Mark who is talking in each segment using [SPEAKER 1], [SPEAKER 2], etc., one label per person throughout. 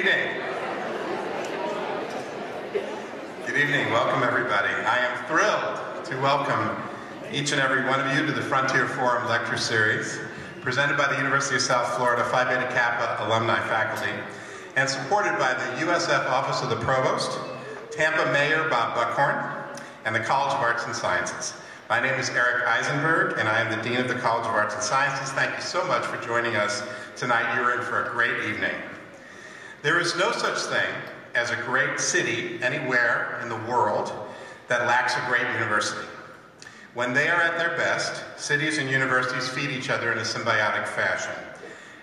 [SPEAKER 1] evening. Good evening. Welcome, everybody. I am thrilled to welcome each and every one of you to the Frontier Forum Lecture Series, presented by the University of South Florida Phi Beta Kappa alumni faculty, and supported by the USF Office of the Provost, Tampa Mayor Bob Buckhorn, and the College of Arts and Sciences. My name is Eric Eisenberg, and I am the Dean of the College of Arts and Sciences. Thank you so much for joining us tonight. You're in for a great evening. There is no such thing as a great city anywhere in the world that lacks a great university. When they are at their best, cities and universities feed each other in a symbiotic fashion.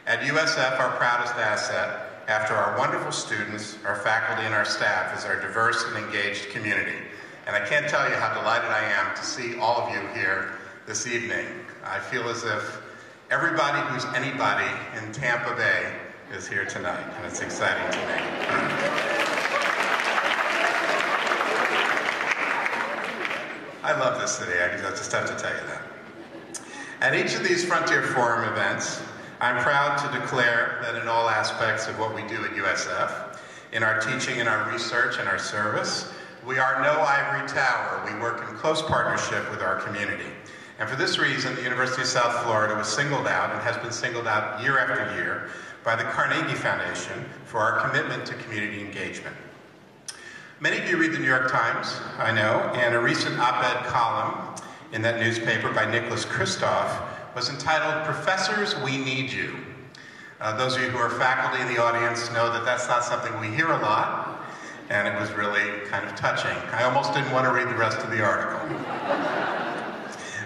[SPEAKER 1] At USF, our proudest asset, after our wonderful students, our faculty, and our staff, is our diverse and engaged community. And I can't tell you how delighted I am to see all of you here this evening. I feel as if everybody who's anybody in Tampa Bay is here tonight, and it's exciting to me. I love this city, I just have to tell you that. At each of these Frontier Forum events, I'm proud to declare that in all aspects of what we do at USF, in our teaching and our research and our service, we are no ivory tower. We work in close partnership with our community. And for this reason, the University of South Florida was singled out and has been singled out year after year by the Carnegie Foundation for our commitment to community engagement. Many of you read the New York Times, I know, and a recent op-ed column in that newspaper by Nicholas Kristof was entitled Professors, We Need You. Uh, those of you who are faculty in the audience know that that's not something we hear a lot, and it was really kind of touching. I almost didn't want to read the rest of the article.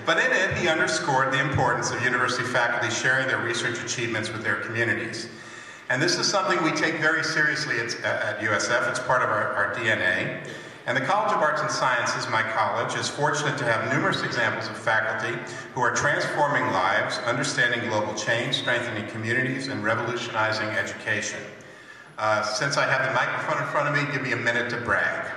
[SPEAKER 1] But in it, he underscored the importance of university faculty sharing their research achievements with their communities. And this is something we take very seriously at, at USF. It's part of our, our DNA. And the College of Arts and Sciences, my college, is fortunate to have numerous examples of faculty who are transforming lives, understanding global change, strengthening communities, and revolutionizing education. Uh, since I have the microphone in front of me, give me a minute to brag.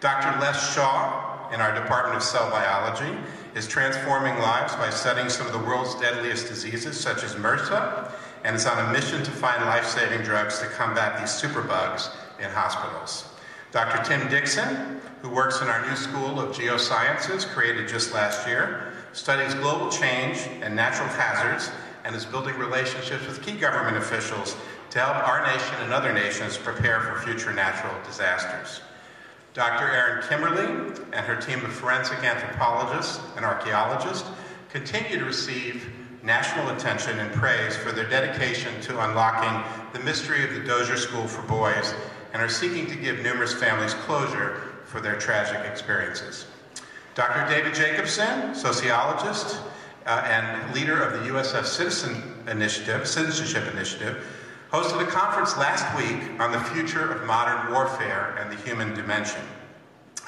[SPEAKER 1] Dr. Les Shaw in our Department of Cell Biology is transforming lives by studying some of the world's deadliest diseases, such as MRSA, and is on a mission to find life-saving drugs to combat these superbugs in hospitals. Dr. Tim Dixon, who works in our new School of Geosciences, created just last year, studies global change and natural hazards, and is building relationships with key government officials to help our nation and other nations prepare for future natural disasters. Dr. Erin Kimmerle and her team of forensic anthropologists and archaeologists continue to receive national attention and praise for their dedication to unlocking the mystery of the Dozier School for Boys and are seeking to give numerous families closure for their tragic experiences. Dr. David Jacobson, sociologist uh, and leader of the USF Citizen Initiative, Citizenship Initiative, hosted a conference last week on the future of modern warfare and the human dimension.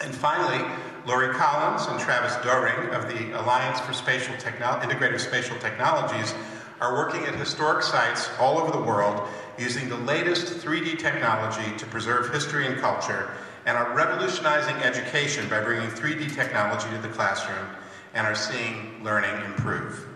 [SPEAKER 1] And finally, Laurie Collins and Travis Doering of the Alliance for Spatial Integrative Spatial Technologies are working at historic sites all over the world using the latest 3D technology to preserve history and culture and are revolutionizing education by bringing 3D technology to the classroom and are seeing learning improve.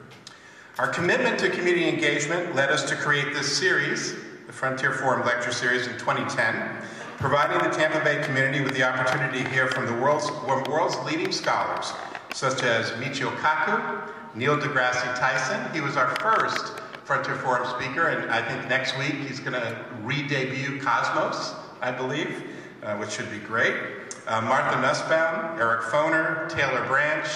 [SPEAKER 1] Our commitment to community engagement led us to create this series, the Frontier Forum Lecture Series in 2010, providing the Tampa Bay community with the opportunity to hear from the world's, world's leading scholars, such as Michio Kaku, Neil deGrasse Tyson. He was our first Frontier Forum speaker, and I think next week he's going to re-debut Cosmos, I believe, uh, which should be great. Uh, Martha Nussbaum, Eric Foner, Taylor Branch,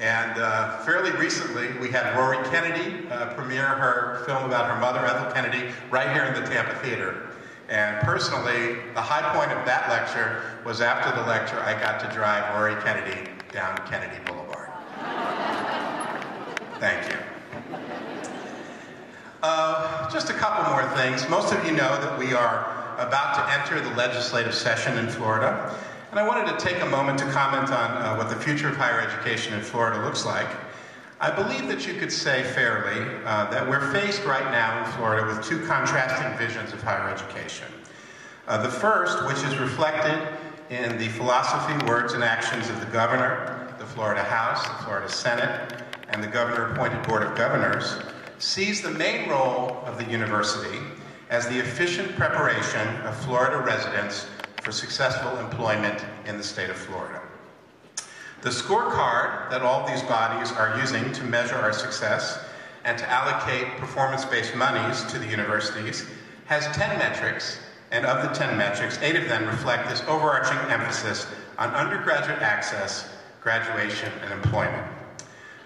[SPEAKER 1] and uh, fairly recently, we had Rory Kennedy uh, premiere her film about her mother, Ethel Kennedy, right here in the Tampa Theater. And personally, the high point of that lecture was after the lecture, I got to drive Rory Kennedy down Kennedy Boulevard. Thank you. Uh, just a couple more things. Most of you know that we are about to enter the legislative session in Florida. And I wanted to take a moment to comment on uh, what the future of higher education in Florida looks like. I believe that you could say fairly uh, that we're faced right now in Florida with two contrasting visions of higher education. Uh, the first, which is reflected in the philosophy, words, and actions of the governor, the Florida House, the Florida Senate, and the governor-appointed Board of Governors, sees the main role of the university as the efficient preparation of Florida residents for successful employment in the state of Florida. The scorecard that all these bodies are using to measure our success and to allocate performance-based monies to the universities has 10 metrics, and of the 10 metrics, eight of them reflect this overarching emphasis on undergraduate access, graduation, and employment.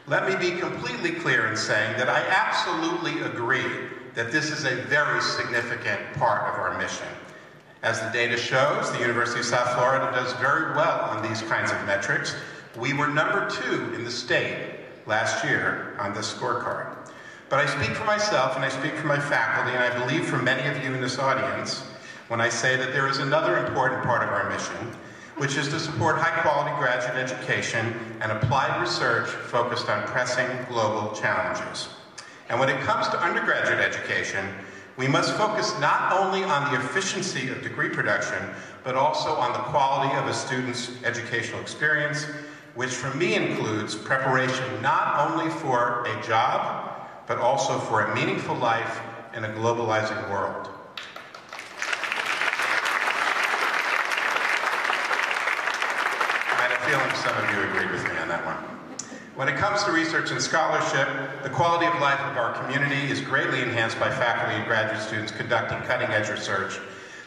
[SPEAKER 1] Let me be completely clear in saying that I absolutely agree that this is a very significant part of our mission. As the data shows, the University of South Florida does very well on these kinds of metrics. We were number two in the state last year on this scorecard. But I speak for myself and I speak for my faculty, and I believe for many of you in this audience when I say that there is another important part of our mission, which is to support high quality graduate education and applied research focused on pressing global challenges. And when it comes to undergraduate education, we must focus not only on the efficiency of degree production, but also on the quality of a student's educational experience, which for me includes preparation not only for a job, but also for a meaningful life in a globalizing world. I had a feeling some of you agreed with me on that one. When it comes to research and scholarship, the quality of life of our community is greatly enhanced by faculty and graduate students conducting cutting-edge research.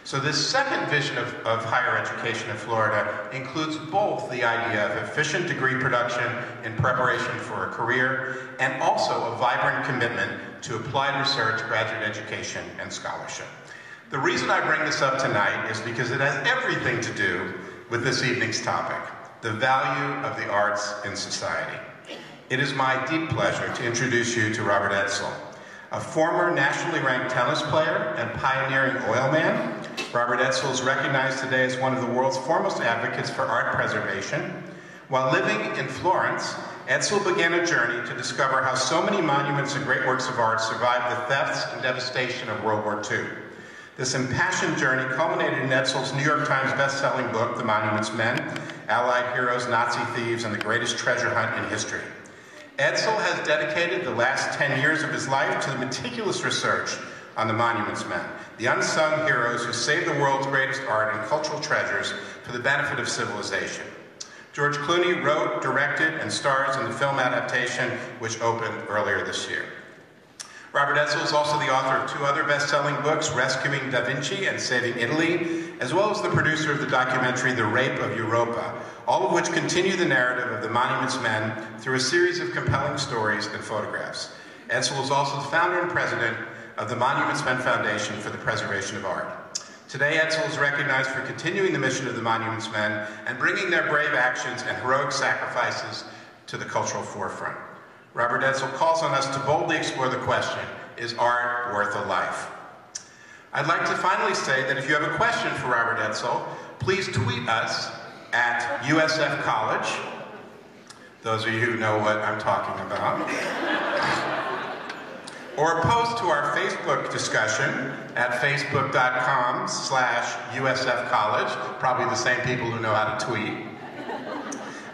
[SPEAKER 1] So this second vision of, of higher education in Florida includes both the idea of efficient degree production in preparation for a career and also a vibrant commitment to applied research, graduate education, and scholarship. The reason I bring this up tonight is because it has everything to do with this evening's topic, the value of the arts in society. It is my deep pleasure to introduce you to Robert Edsel. A former nationally ranked tennis player and pioneering oil man, Robert Edsel is recognized today as one of the world's foremost advocates for art preservation. While living in Florence, Edsel began a journey to discover how so many monuments and great works of art survived the thefts and devastation of World War II. This impassioned journey culminated in Edsel's New York Times best-selling book, The Monuments Men, Allied Heroes, Nazi Thieves, and the Greatest Treasure Hunt in History. Edsel has dedicated the last 10 years of his life to the meticulous research on the Monuments Men, the unsung heroes who saved the world's greatest art and cultural treasures for the benefit of civilization. George Clooney wrote, directed, and stars in the film adaptation which opened earlier this year. Robert Edsel is also the author of two other best-selling books, Rescuing Da Vinci and Saving Italy, as well as the producer of the documentary The Rape of Europa, all of which continue the narrative of the Monuments Men through a series of compelling stories and photographs. Edsel is also the founder and president of the Monuments Men Foundation for the Preservation of Art. Today, Edsel is recognized for continuing the mission of the Monuments Men and bringing their brave actions and heroic sacrifices to the cultural forefront. Robert Edsel calls on us to boldly explore the question, is art worth a life? I'd like to finally say that if you have a question for Robert Edsel, please tweet us at USF College. Those of you who know what I'm talking about. or post to our Facebook discussion at facebook.com slash USF College, probably the same people who know how to tweet.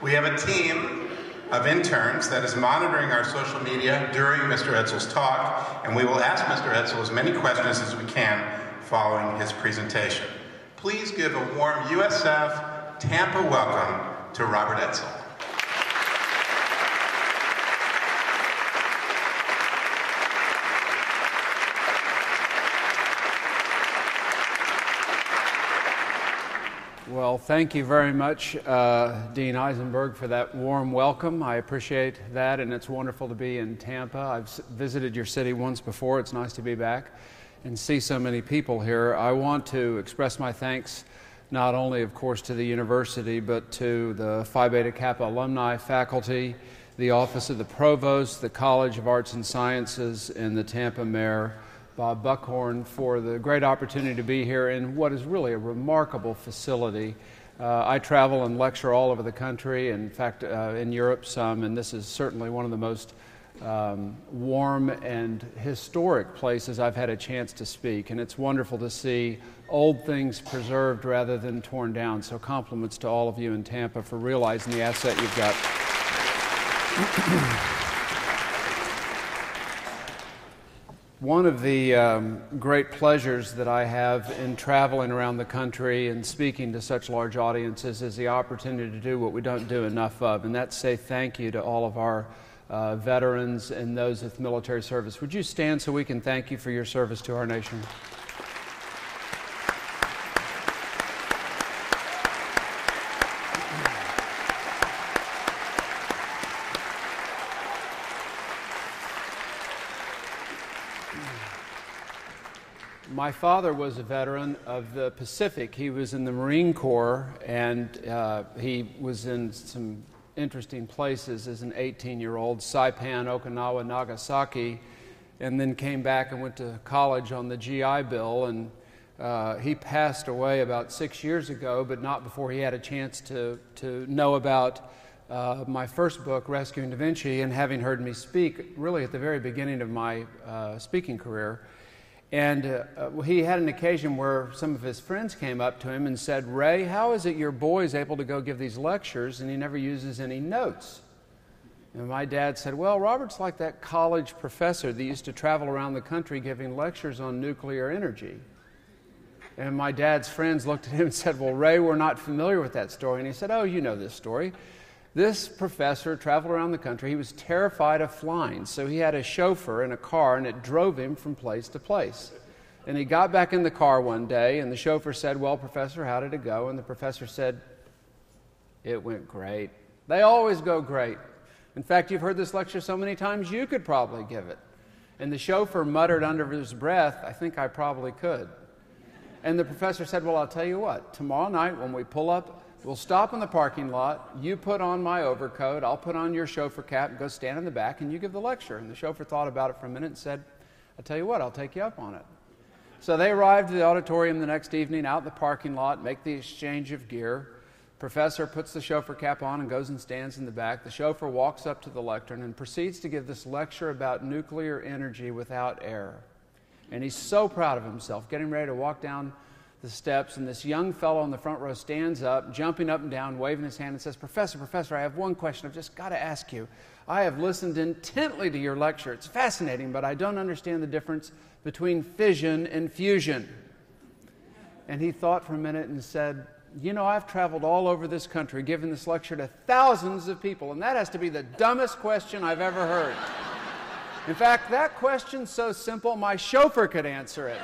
[SPEAKER 1] We have a team of interns that is monitoring our social media during Mr. Edsel's talk, and we will ask Mr. Edsel as many questions as we can following his presentation. Please give a warm USF Tampa welcome to Robert Edsel.
[SPEAKER 2] Well, thank you very much, uh, Dean Eisenberg, for that warm welcome. I appreciate that, and it's wonderful to be in Tampa. I've visited your city once before. It's nice to be back and see so many people here. I want to express my thanks not only, of course, to the university, but to the Phi Beta Kappa alumni faculty, the Office of the Provost, the College of Arts and Sciences, and the Tampa Mayor. Bob Buckhorn for the great opportunity to be here in what is really a remarkable facility. Uh, I travel and lecture all over the country, in fact, uh, in Europe some, and this is certainly one of the most um, warm and historic places I've had a chance to speak. And it's wonderful to see old things preserved rather than torn down. So, compliments to all of you in Tampa for realizing the asset you've got. One of the um, great pleasures that I have in traveling around the country and speaking to such large audiences is the opportunity to do what we don't do enough of, and that's say thank you to all of our uh, veterans and those with military service. Would you stand so we can thank you for your service to our nation? My father was a veteran of the Pacific. He was in the Marine Corps and uh, he was in some interesting places as an 18 year old Saipan, Okinawa, Nagasaki, and then came back and went to college on the GI Bill. And uh, he passed away about six years ago, but not before he had a chance to, to know about uh, my first book, Rescuing Da Vinci, and having heard me speak really at the very beginning of my uh, speaking career. And uh, he had an occasion where some of his friends came up to him and said, Ray, how is it your boy is able to go give these lectures and he never uses any notes? And my dad said, Well, Robert's like that college professor that used to travel around the country giving lectures on nuclear energy. And my dad's friends looked at him and said, Well, Ray, we're not familiar with that story. And he said, Oh, you know this story. This professor traveled around the country. He was terrified of flying, so he had a chauffeur in a car and it drove him from place to place. And he got back in the car one day, and the chauffeur said, Well, Professor, how did it go? And the professor said, It went great. They always go great. In fact, you've heard this lecture so many times, you could probably give it. And the chauffeur muttered under his breath, I think I probably could. And the professor said, Well, I'll tell you what, tomorrow night when we pull up We'll stop in the parking lot. You put on my overcoat. I'll put on your chauffeur cap and go stand in the back, and you give the lecture. And the chauffeur thought about it for a minute and said, I'll tell you what, I'll take you up on it. So they arrived at the auditorium the next evening out in the parking lot, make the exchange of gear. Professor puts the chauffeur cap on and goes and stands in the back. The chauffeur walks up to the lectern and proceeds to give this lecture about nuclear energy without air. And he's so proud of himself, getting ready to walk down the steps, and this young fellow in the front row stands up, jumping up and down, waving his hand, and says, Professor, Professor, I have one question. I've just got to ask you. I have listened intently to your lecture. It's fascinating, but I don't understand the difference between fission and fusion. And he thought for a minute and said, You know, I've traveled all over this country giving this lecture to thousands of people, and that has to be the dumbest question I've ever heard. In fact, that question's so simple, my chauffeur could answer it.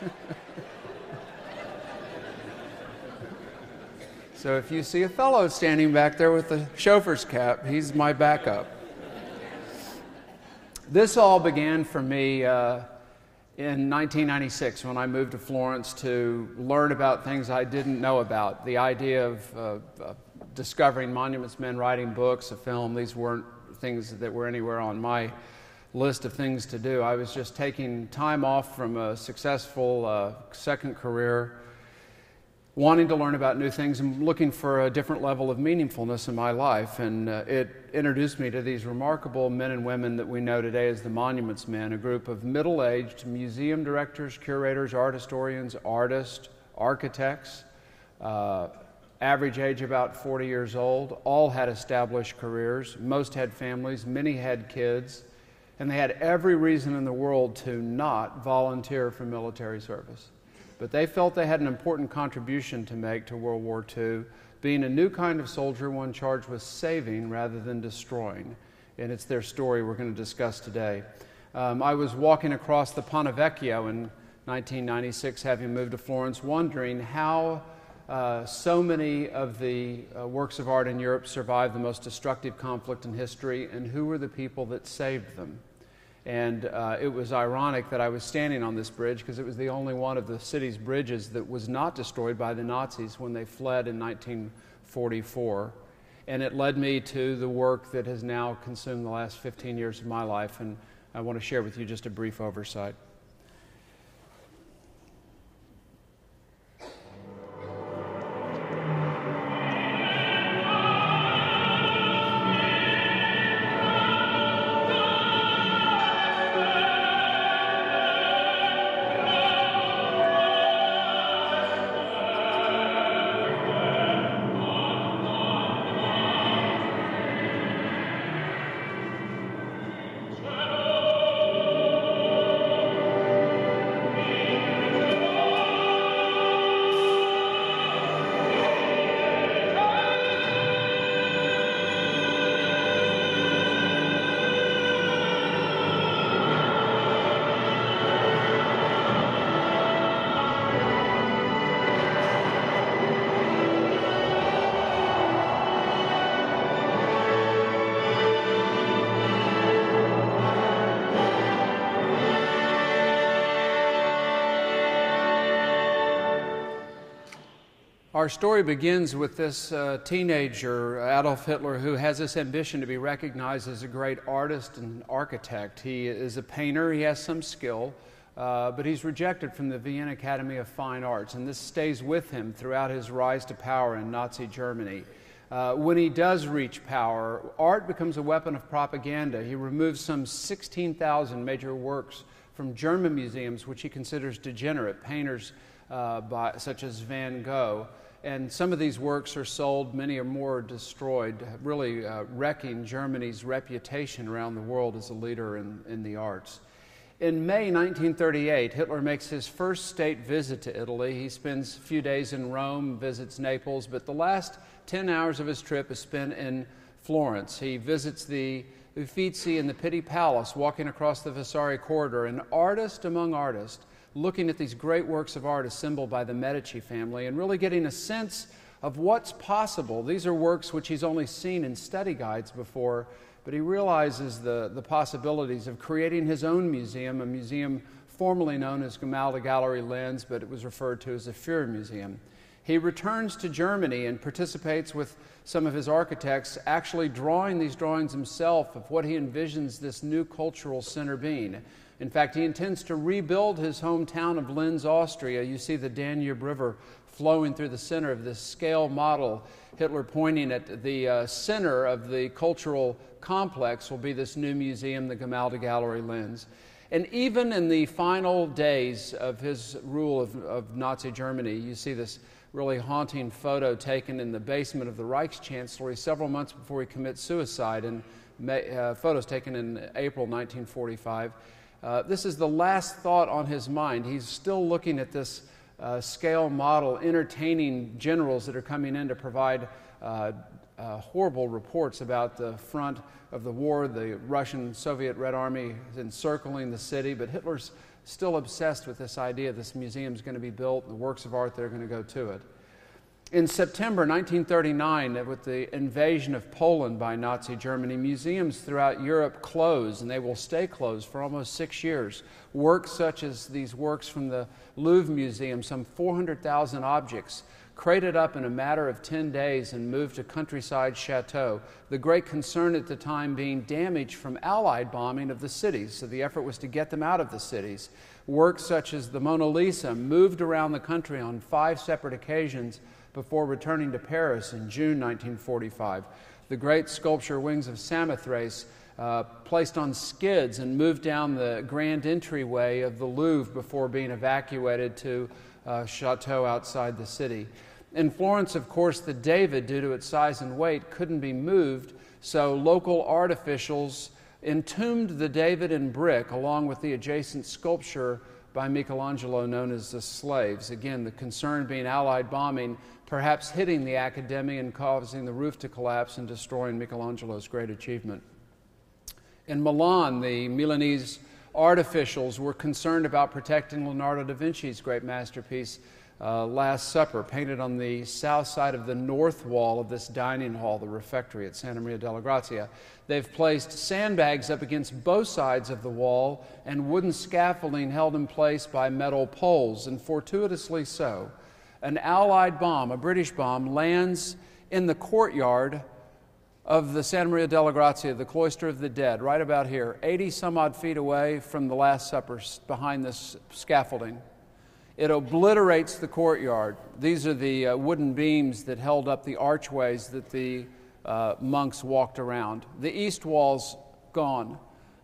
[SPEAKER 2] so if you see a fellow standing back there with a chauffeur's cap, he's my backup. This all began for me uh, in 1996 when I moved to Florence to learn about things I didn't know about. The idea of uh, uh, discovering monuments men, writing books, a film, these weren't things that were anywhere on my list of things to do. I was just taking time off from a successful uh, second career, wanting to learn about new things and looking for a different level of meaningfulness in my life. And uh, it introduced me to these remarkable men and women that we know today as the Monuments Men, a group of middle aged museum directors, curators, art historians, artists, architects. Uh, average age about 40 years old, all had established careers. Most had families, many had kids and they had every reason in the world to not volunteer for military service. But they felt they had an important contribution to make to World War II, being a new kind of soldier, one charged with saving rather than destroying. And it's their story we're going to discuss today. Um, I was walking across the Ponte Vecchio in 1996, having moved to Florence, wondering how uh, so many of the uh, works of art in Europe survived the most destructive conflict in history, and who were the people that saved them? And uh, it was ironic that I was standing on this bridge because it was the only one of the city's bridges that was not destroyed by the Nazis when they fled in 1944. And it led me to the work that has now consumed the last 15 years of my life, and I want to share with you just a brief oversight. Our story begins with this uh, teenager, Adolf Hitler, who has this ambition to be recognized as a great artist and architect. He is a painter, he has some skill, uh, but he's rejected from the Vienna Academy of Fine Arts, and this stays with him throughout his rise to power in Nazi Germany. Uh, when he does reach power, art becomes a weapon of propaganda. He removes some 16,000 major works from German museums, which he considers degenerate, painters uh, by, such as Van Gogh. And some of these works are sold, many are more destroyed, really uh, wrecking Germany's reputation around the world as a leader in, in the arts. In May 1938, Hitler makes his first state visit to Italy. He spends a few days in Rome, visits Naples, but the last 10 hours of his trip is spent in Florence. He visits the Uffizi and the Pitti Palace, walking across the Vasari corridor, an artist among artists looking at these great works of art assembled by the Medici family and really getting a sense of what's possible. These are works which he's only seen in study guides before, but he realizes the, the possibilities of creating his own museum, a museum formerly known as Gemäldegalerie Gallery Linz, but it was referred to as the Fuhrer Museum. He returns to Germany and participates with some of his architects, actually drawing these drawings himself of what he envisions this new cultural center being. In fact, he intends to rebuild his hometown of Linz, Austria. You see the Danube River flowing through the center of this scale model. Hitler pointing at the uh, center of the cultural complex will be this new museum, the Gemäldegalerie Gallery Linz. And even in the final days of his rule of, of Nazi Germany, you see this really haunting photo taken in the basement of the Reichschancellery several months before he commits suicide, and uh, photos taken in April 1945. Uh, this is the last thought on his mind. He's still looking at this uh, scale model, entertaining generals that are coming in to provide uh, uh, horrible reports about the front of the war. The Russian Soviet Red Army encircling the city, but Hitler's still obsessed with this idea this museum is going to be built, the works of art that are going to go to it. In September 1939, with the invasion of Poland by Nazi Germany, museums throughout Europe closed, and they will stay closed for almost six years. Works such as these works from the Louvre Museum, some 400,000 objects, crated up in a matter of 10 days and moved to countryside chateau. The great concern at the time being damage from Allied bombing of the cities, so the effort was to get them out of the cities. Works such as the Mona Lisa moved around the country on five separate occasions before returning to Paris in June 1945. The great sculpture Wings of Samothrace uh, placed on skids and moved down the grand entryway of the Louvre before being evacuated to uh, chateau outside the city. In Florence, of course, the David, due to its size and weight, couldn't be moved, so local art officials entombed the David in brick along with the adjacent sculpture by Michelangelo known as the Slaves. Again, the concern being Allied bombing perhaps hitting the Academy and causing the roof to collapse and destroying Michelangelo's great achievement. In Milan, the Milanese art officials were concerned about protecting Leonardo da Vinci's great masterpiece, uh, Last Supper, painted on the south side of the north wall of this dining hall, the refectory at Santa Maria della Grazia. They've placed sandbags up against both sides of the wall and wooden scaffolding held in place by metal poles, and fortuitously so an Allied bomb, a British bomb, lands in the courtyard of the Santa Maria della Grazia, the cloister of the dead, right about here, 80 some odd feet away from the Last Supper, behind this scaffolding. It obliterates the courtyard. These are the uh, wooden beams that held up the archways that the uh, monks walked around. The east wall's gone.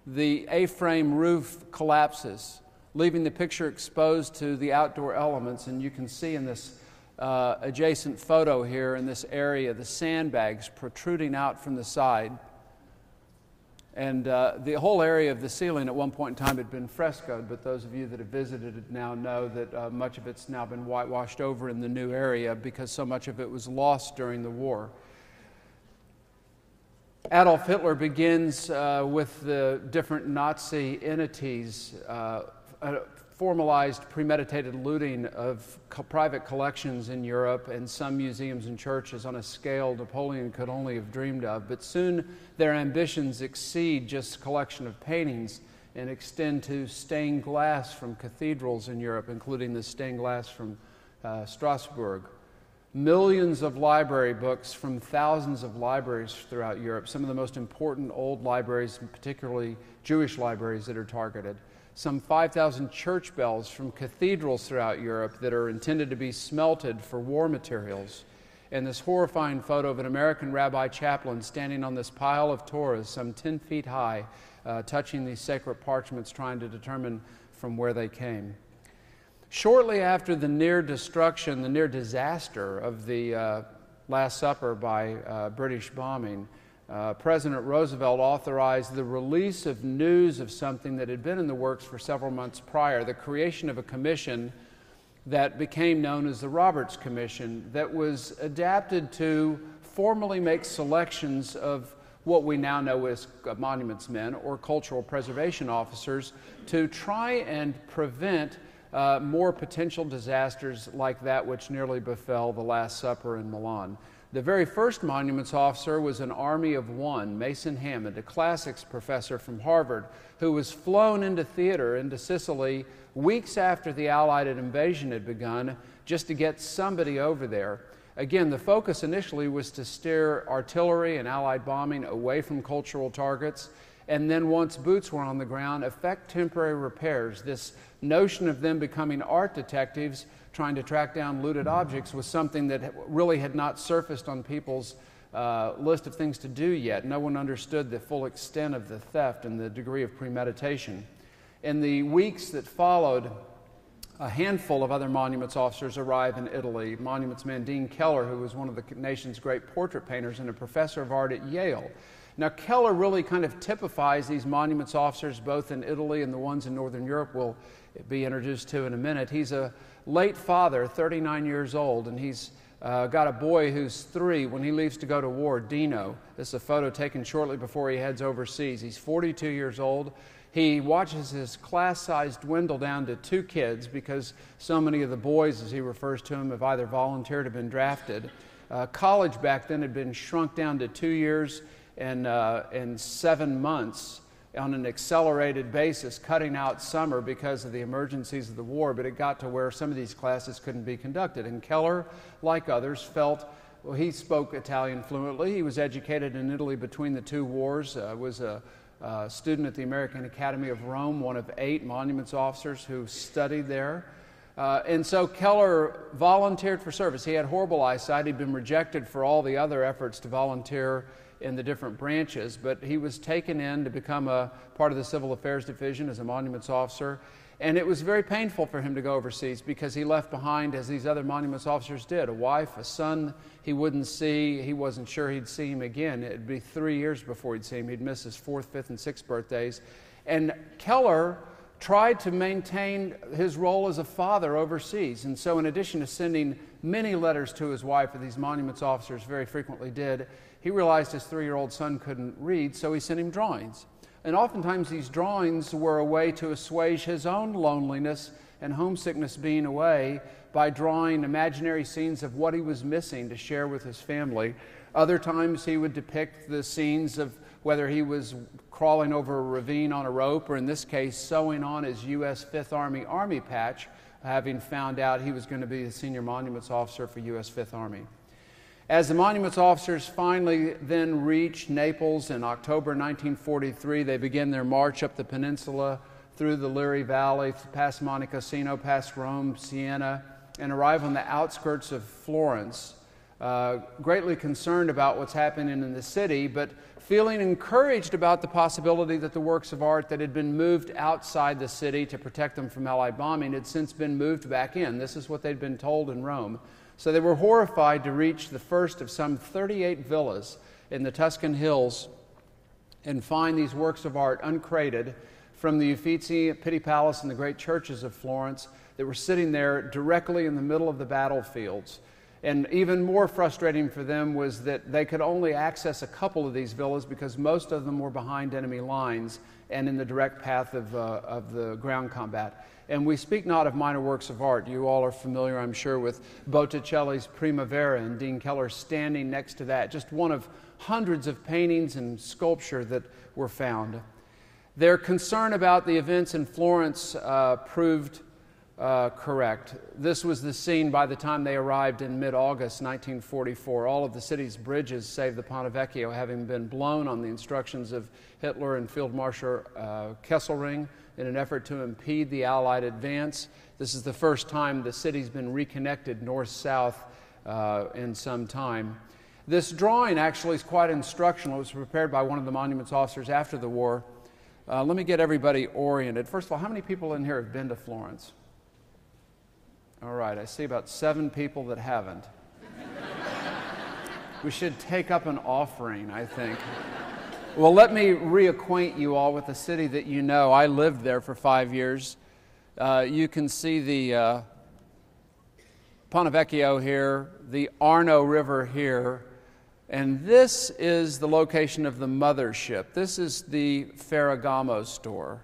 [SPEAKER 2] The A frame roof collapses leaving the picture exposed to the outdoor elements. And you can see in this uh, adjacent photo here in this area the sandbags protruding out from the side. And uh, the whole area of the ceiling at one point in time had been frescoed, but those of you that have visited it now know that uh, much of it's now been whitewashed over in the new area because so much of it was lost during the war. Adolf Hitler begins uh, with the different Nazi entities uh, a formalized, premeditated looting of co- private collections in Europe and some museums and churches on a scale Napoleon could only have dreamed of. But soon their ambitions exceed just collection of paintings and extend to stained glass from cathedrals in Europe, including the stained glass from uh, Strasbourg. millions of library books from thousands of libraries throughout Europe, some of the most important old libraries, particularly Jewish libraries that are targeted. Some 5,000 church bells from cathedrals throughout Europe that are intended to be smelted for war materials. And this horrifying photo of an American rabbi chaplain standing on this pile of Torahs, some 10 feet high, uh, touching these sacred parchments, trying to determine from where they came. Shortly after the near destruction, the near disaster of the uh, Last Supper by uh, British bombing, uh, President Roosevelt authorized the release of news of something that had been in the works for several months prior the creation of a commission that became known as the Roberts Commission, that was adapted to formally make selections of what we now know as monuments men or cultural preservation officers to try and prevent uh, more potential disasters like that which nearly befell the Last Supper in Milan. The very first monuments officer was an army of one, Mason Hammond, a classics professor from Harvard, who was flown into theater into Sicily weeks after the Allied invasion had begun just to get somebody over there. Again, the focus initially was to steer artillery and Allied bombing away from cultural targets and then once boots were on the ground, effect temporary repairs. This notion of them becoming art detectives trying to track down looted objects was something that really had not surfaced on people's uh, list of things to do yet. No one understood the full extent of the theft and the degree of premeditation. In the weeks that followed, a handful of other monuments officers arrived in Italy. Monuments man Deane Keller, who was one of the nation's great portrait painters and a professor of art at Yale, now, Keller really kind of typifies these monuments officers both in Italy and the ones in Northern Europe we'll be introduced to in a minute. He's a late father, 39 years old, and he's uh, got a boy who's three when he leaves to go to war, Dino. This is a photo taken shortly before he heads overseas. He's 42 years old. He watches his class size dwindle down to two kids because so many of the boys, as he refers to them, have either volunteered or been drafted. Uh, college back then had been shrunk down to two years and, uh, in seven months on an accelerated basis, cutting out summer because of the emergencies of the war, but it got to where some of these classes couldn't be conducted. And Keller, like others, felt well, he spoke Italian fluently. He was educated in Italy between the two wars, uh, was a uh, student at the American Academy of Rome, one of eight monuments officers who studied there. Uh, and so Keller volunteered for service. He had horrible eyesight. He'd been rejected for all the other efforts to volunteer in the different branches, but he was taken in to become a part of the Civil Affairs Division as a monuments officer. And it was very painful for him to go overseas because he left behind, as these other monuments officers did, a wife, a son he wouldn't see. He wasn't sure he'd see him again. It'd be three years before he'd see him. He'd miss his fourth, fifth, and sixth birthdays. And Keller tried to maintain his role as a father overseas. And so, in addition to sending many letters to his wife, these monuments officers very frequently did, he realized his three year old son couldn't read, so he sent him drawings. And oftentimes, these drawings were a way to assuage his own loneliness and homesickness being away by drawing imaginary scenes of what he was missing to share with his family. Other times, he would depict the scenes of whether he was crawling over a ravine on a rope, or in this case, sewing on his U.S. Fifth Army Army patch, having found out he was going to be the senior monuments officer for U.S. Fifth Army. As the monuments officers finally then reach Naples in October 1943, they begin their march up the peninsula through the Liri Valley, past Monte Cassino, past Rome, Siena, and arrive on the outskirts of Florence. Uh, greatly concerned about what's happening in the city, but feeling encouraged about the possibility that the works of art that had been moved outside the city to protect them from Allied bombing had since been moved back in. This is what they'd been told in Rome. So they were horrified to reach the first of some 38 villas in the Tuscan hills and find these works of art uncrated from the Uffizi, Pitti Palace, and the great churches of Florence that were sitting there directly in the middle of the battlefields. And even more frustrating for them was that they could only access a couple of these villas because most of them were behind enemy lines and in the direct path of, uh, of the ground combat. And we speak not of minor works of art. You all are familiar, I'm sure, with Botticelli's Primavera and Deane Keller standing next to that, just one of hundreds of paintings and sculpture that were found. Their concern about the events in Florence uh, proved Uh, correct. This was the scene by the time they arrived in mid August 1944. All of the city's bridges, save the Ponte Vecchio, having been blown on the instructions of Hitler and Field Marshal uh, Kesselring in an effort to impede the Allied advance. This is the first time the city's been reconnected north south uh, in some time. This drawing actually is quite instructional. It was prepared by one of the monuments officers after the war. Uh, let me get everybody oriented. First of all, how many people in here have been to Florence? All right, I see about seven people that haven't. we should take up an offering, I think. Well, let me reacquaint you all with the city that you know. I lived there for five years. Uh, you can see the uh, Ponte Vecchio here, the Arno River here, and this is the location of the mothership. This is the Ferragamo store.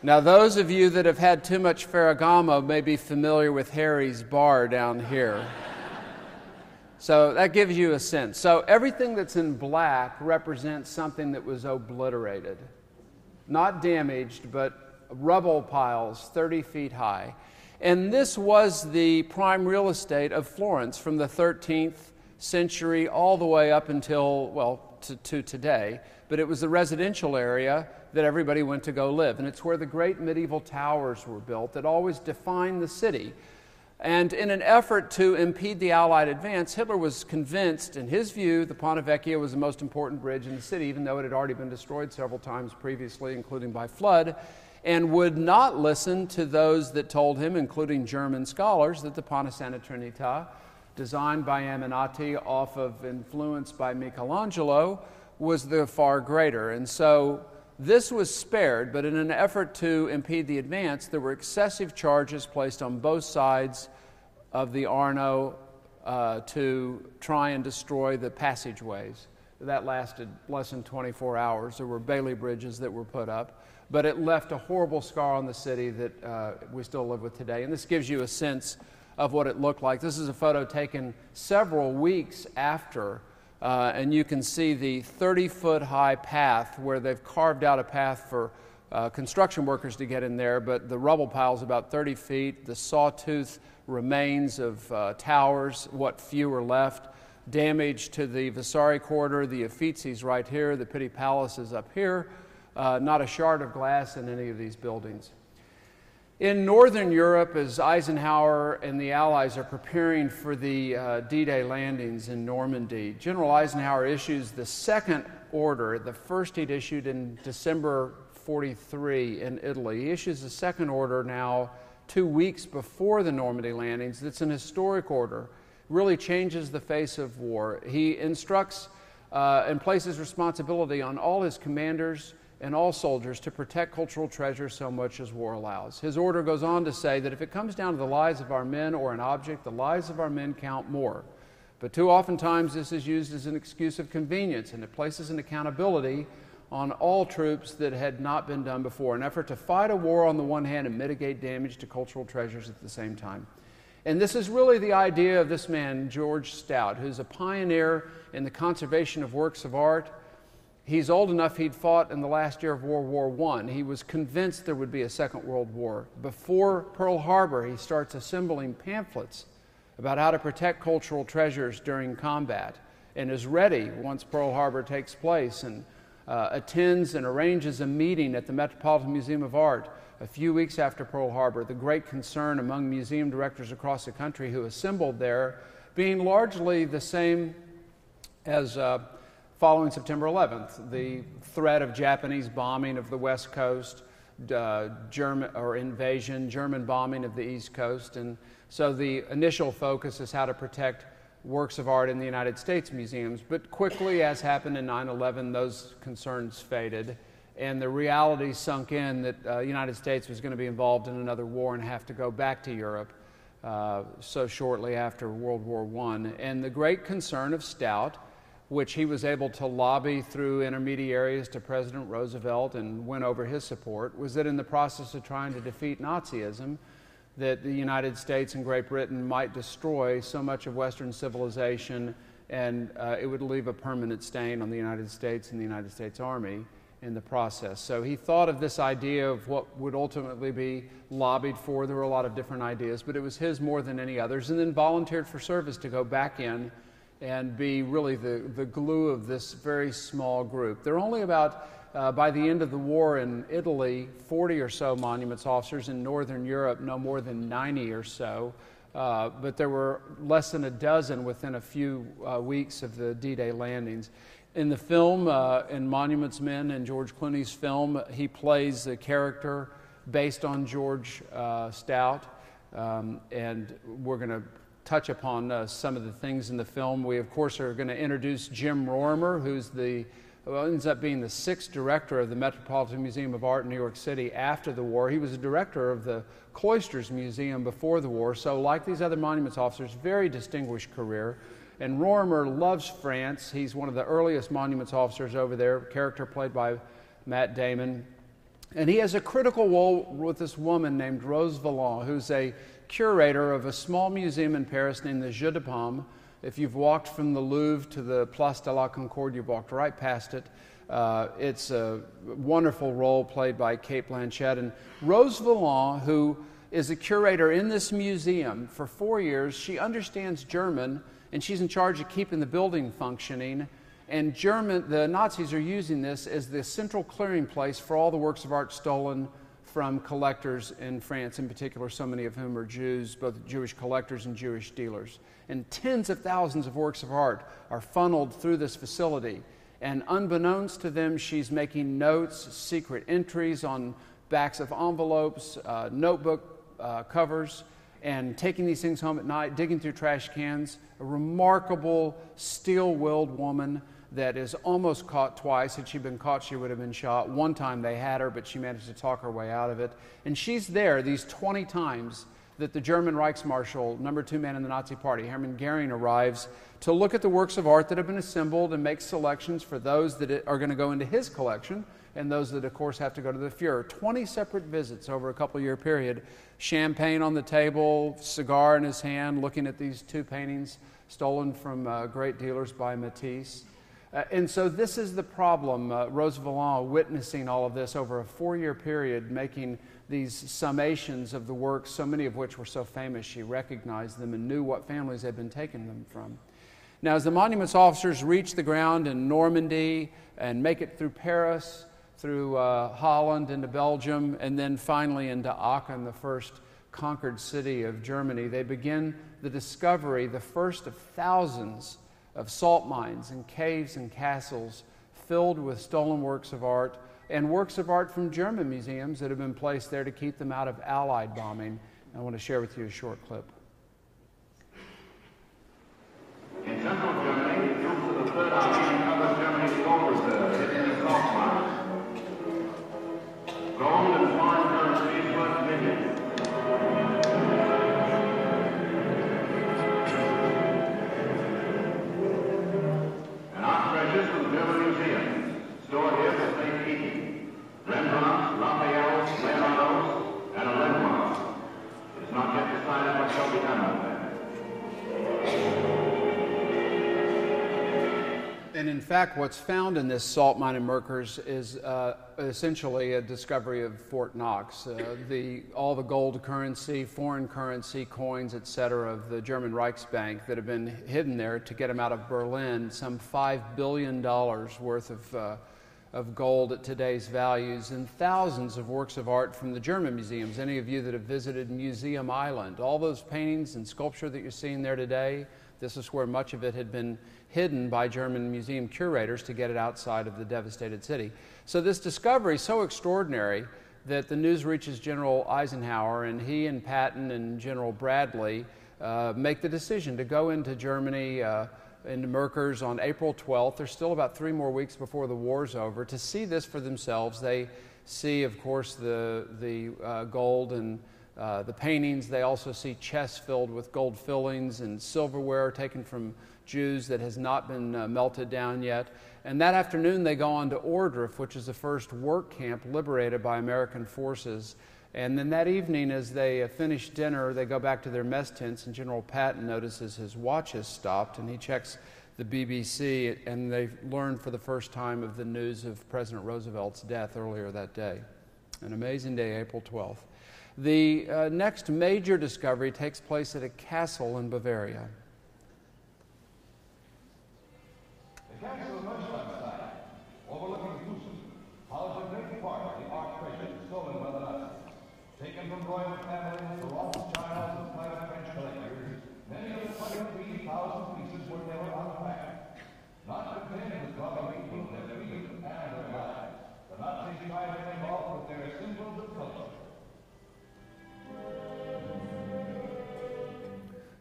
[SPEAKER 2] Now, those of you that have had too much Ferragamo may be familiar with Harry's bar down here. So that gives you a sense. So everything that's in black represents something that was obliterated, not damaged, but rubble piles 30 feet high. And this was the prime real estate of Florence from the 13th century all the way up until, well, to, to, today. But it was the residential area that everybody went to go live. And it's where the great medieval towers were built that always defined the city. And in an effort to impede the Allied advance, Hitler was convinced, in his view, the Ponte Vecchio was the most important bridge in the city, even though it had already been destroyed several times previously, including by flood and would not listen to those that told him, including German scholars, that the Ponte Santa Trinita, designed by Ammannati off of influence by Michelangelo, was the far greater. And so this was spared, but in an effort to impede the advance, there were excessive charges placed on both sides of the Arno uh, to try and destroy the passageways. That lasted less than 24 hours. There were Bailey bridges that were put up but it left a horrible scar on the city that uh, we still live with today. And this gives you a sense of what it looked like. This is a photo taken several weeks after, uh, and you can see the 30 foot high path where they've carved out a path for uh, construction workers to get in there, but the rubble pile is about 30 feet. The sawtooth remains of uh, towers, what few are left. Damage to the Vasari corridor, the Uffizis right here, the Pitti Palace is up here uh, not a shard of glass in any of these buildings. In Northern Europe, as Eisenhower and the Allies are preparing for the uh, D Day landings in Normandy, General Eisenhower issues the second order. The first he'd issued in December 43 in Italy. He issues a second order now two weeks before the Normandy landings. It's an historic order, really changes the face of war. He instructs uh, and places responsibility on all his commanders and all soldiers to protect cultural treasures so much as war allows. His order goes on to say that if it comes down to the lives of our men or an object, the lives of our men count more. But too often times this is used as an excuse of convenience and it places an accountability on all troops that had not been done before, an effort to fight a war on the one hand and mitigate damage to cultural treasures at the same time. And this is really the idea of this man, George Stout, who's a pioneer in the conservation of works of art He's old enough, he'd fought in the last year of World War I. He was convinced there would be a Second World War. Before Pearl Harbor, he starts assembling pamphlets about how to protect cultural treasures during combat and is ready once Pearl Harbor takes place and uh, attends and arranges a meeting at the Metropolitan Museum of Art a few weeks after Pearl Harbor. The great concern among museum directors across the country who assembled there being largely the same as. Uh, following September 11th, the threat of Japanese bombing of the West Coast, uh, German or invasion, German bombing of the East Coast, and so the initial focus is how to protect works of art in the United States museums. But quickly, as happened in 9/11, those concerns faded, and the reality sunk in that uh, the United States was going to be involved in another war and have to go back to Europe. Uh, so shortly after World War I. And the great concern of Stout which he was able to lobby through intermediaries to President Roosevelt and win over his support, was that in the process of trying to defeat Nazism, that the United States and Great Britain might destroy so much of Western civilization and uh, it would leave a permanent stain on the United States and the United States Army. in the process. So he thought of this idea of what would ultimately be lobbied for. There were a lot of different ideas, but it was his more than any others, and then volunteered for service to go back in and be really the, the glue of this very small group. There are only about, uh, by the end of the war in Italy, 40 or so monuments officers. In Northern Europe, no more than 90 or so. Uh, but there were less than a dozen within a few uh, weeks of the D Day landings. In the film, uh, in Monuments Men in George Clooney's film, he plays a character based on George uh, Stout. Um, and we're going to touch upon uh, some of the things in the film. We, of course, are going to introduce Jim Rorimer, who's the well, ends up being the sixth director of the Metropolitan Museum of Art in New York City after the war. He was a director of the Cloisters Museum before the war, so, like these other monuments officers, very distinguished career. And Rorimer loves France. He's one of the earliest monuments officers over there, character played by Matt Damon. And he has a critical role with this woman named Rose Valland, who's a curator of a small museum in Paris named the Jeu de Paume. If you've walked from the Louvre to the Place de la Concorde, you've walked right past it. Uh, it's a wonderful role played by Cate Blanchett. And Rose Valland, who is a curator in this museum for four years, she understands German and she's in charge of keeping the building functioning. And German, the Nazis are using this as the central clearing place for all the works of art stolen from collectors in France, in particular, so many of whom are Jews, both Jewish collectors and Jewish dealers. And tens of thousands of works of art are funneled through this facility. And unbeknownst to them, she's making notes, secret entries on backs of envelopes, uh, notebook uh, covers, and taking these things home at night, digging through trash cans. A remarkable, steel willed woman that is almost caught twice. Had she been caught, she would have been shot. One time they had her, but she managed to talk her way out of it. And she's there these 20 times that the German Reichsmarshal, number two man in the Nazi Party, Hermann Goering, arrives to look at the works of art that have been assembled and make selections for those that are going to go into his collection and those that, of course, have to go to the Fuhrer. 20 separate visits over a couple year period. Champagne on the table, cigar in his hand, looking at these two paintings stolen from uh, great dealers by Matisse. Uh, and so this is the problem. Uh, Rose witnessing all of this over a four year period, making these summations of the works, so many of which were so famous, she recognized them and knew what families had been taking them from. Now, as the monuments officers reach the ground in Normandy and make it through Paris, through uh, Holland into Belgium, and then finally into Aachen, the first conquered city of Germany, they begin the discovery, the first of thousands of salt mines and caves and castles filled with stolen works of art and works of art from German museums that have been placed there to keep them out of Allied bombing. I want to share with you a short clip.
[SPEAKER 3] In central Germany, the Third Army And
[SPEAKER 2] in fact, what's found in this salt mine in Merkers is uh, essentially a discovery of Fort Knox. Uh, the, all the gold currency, foreign currency, coins, etc., of the German Reichsbank that have been hidden there to get them out of Berlin, some $5 billion worth of, uh, of gold at today's values, and thousands of works of art from the German museums. Any of you that have visited Museum Island, all those paintings and sculpture that you're seeing there today, this is where much of it had been hidden by German museum curators to get it outside of the devastated city. So, this discovery is so extraordinary that the news reaches General Eisenhower, and he and Patton and General Bradley uh, make the decision to go into Germany. Uh, into Merkers on April 12th. There's still about three more weeks before the war's over to see this for themselves. They see, of course, the, the uh, gold and uh, the paintings. They also see chests filled with gold fillings and silverware taken from Jews that has not been uh, melted down yet. And that afternoon, they go on to Ohrdruf, which is the first work camp liberated by American forces. And then that evening, as they uh, finish dinner, they go back to their mess tents, and General Patton notices his watch has stopped, and he checks the BBC, and they learn for the first time of the news of President Roosevelt's death earlier that day. An amazing day, April 12th. The uh, next major discovery takes place at a castle in Bavaria.
[SPEAKER 4] Thank you so much.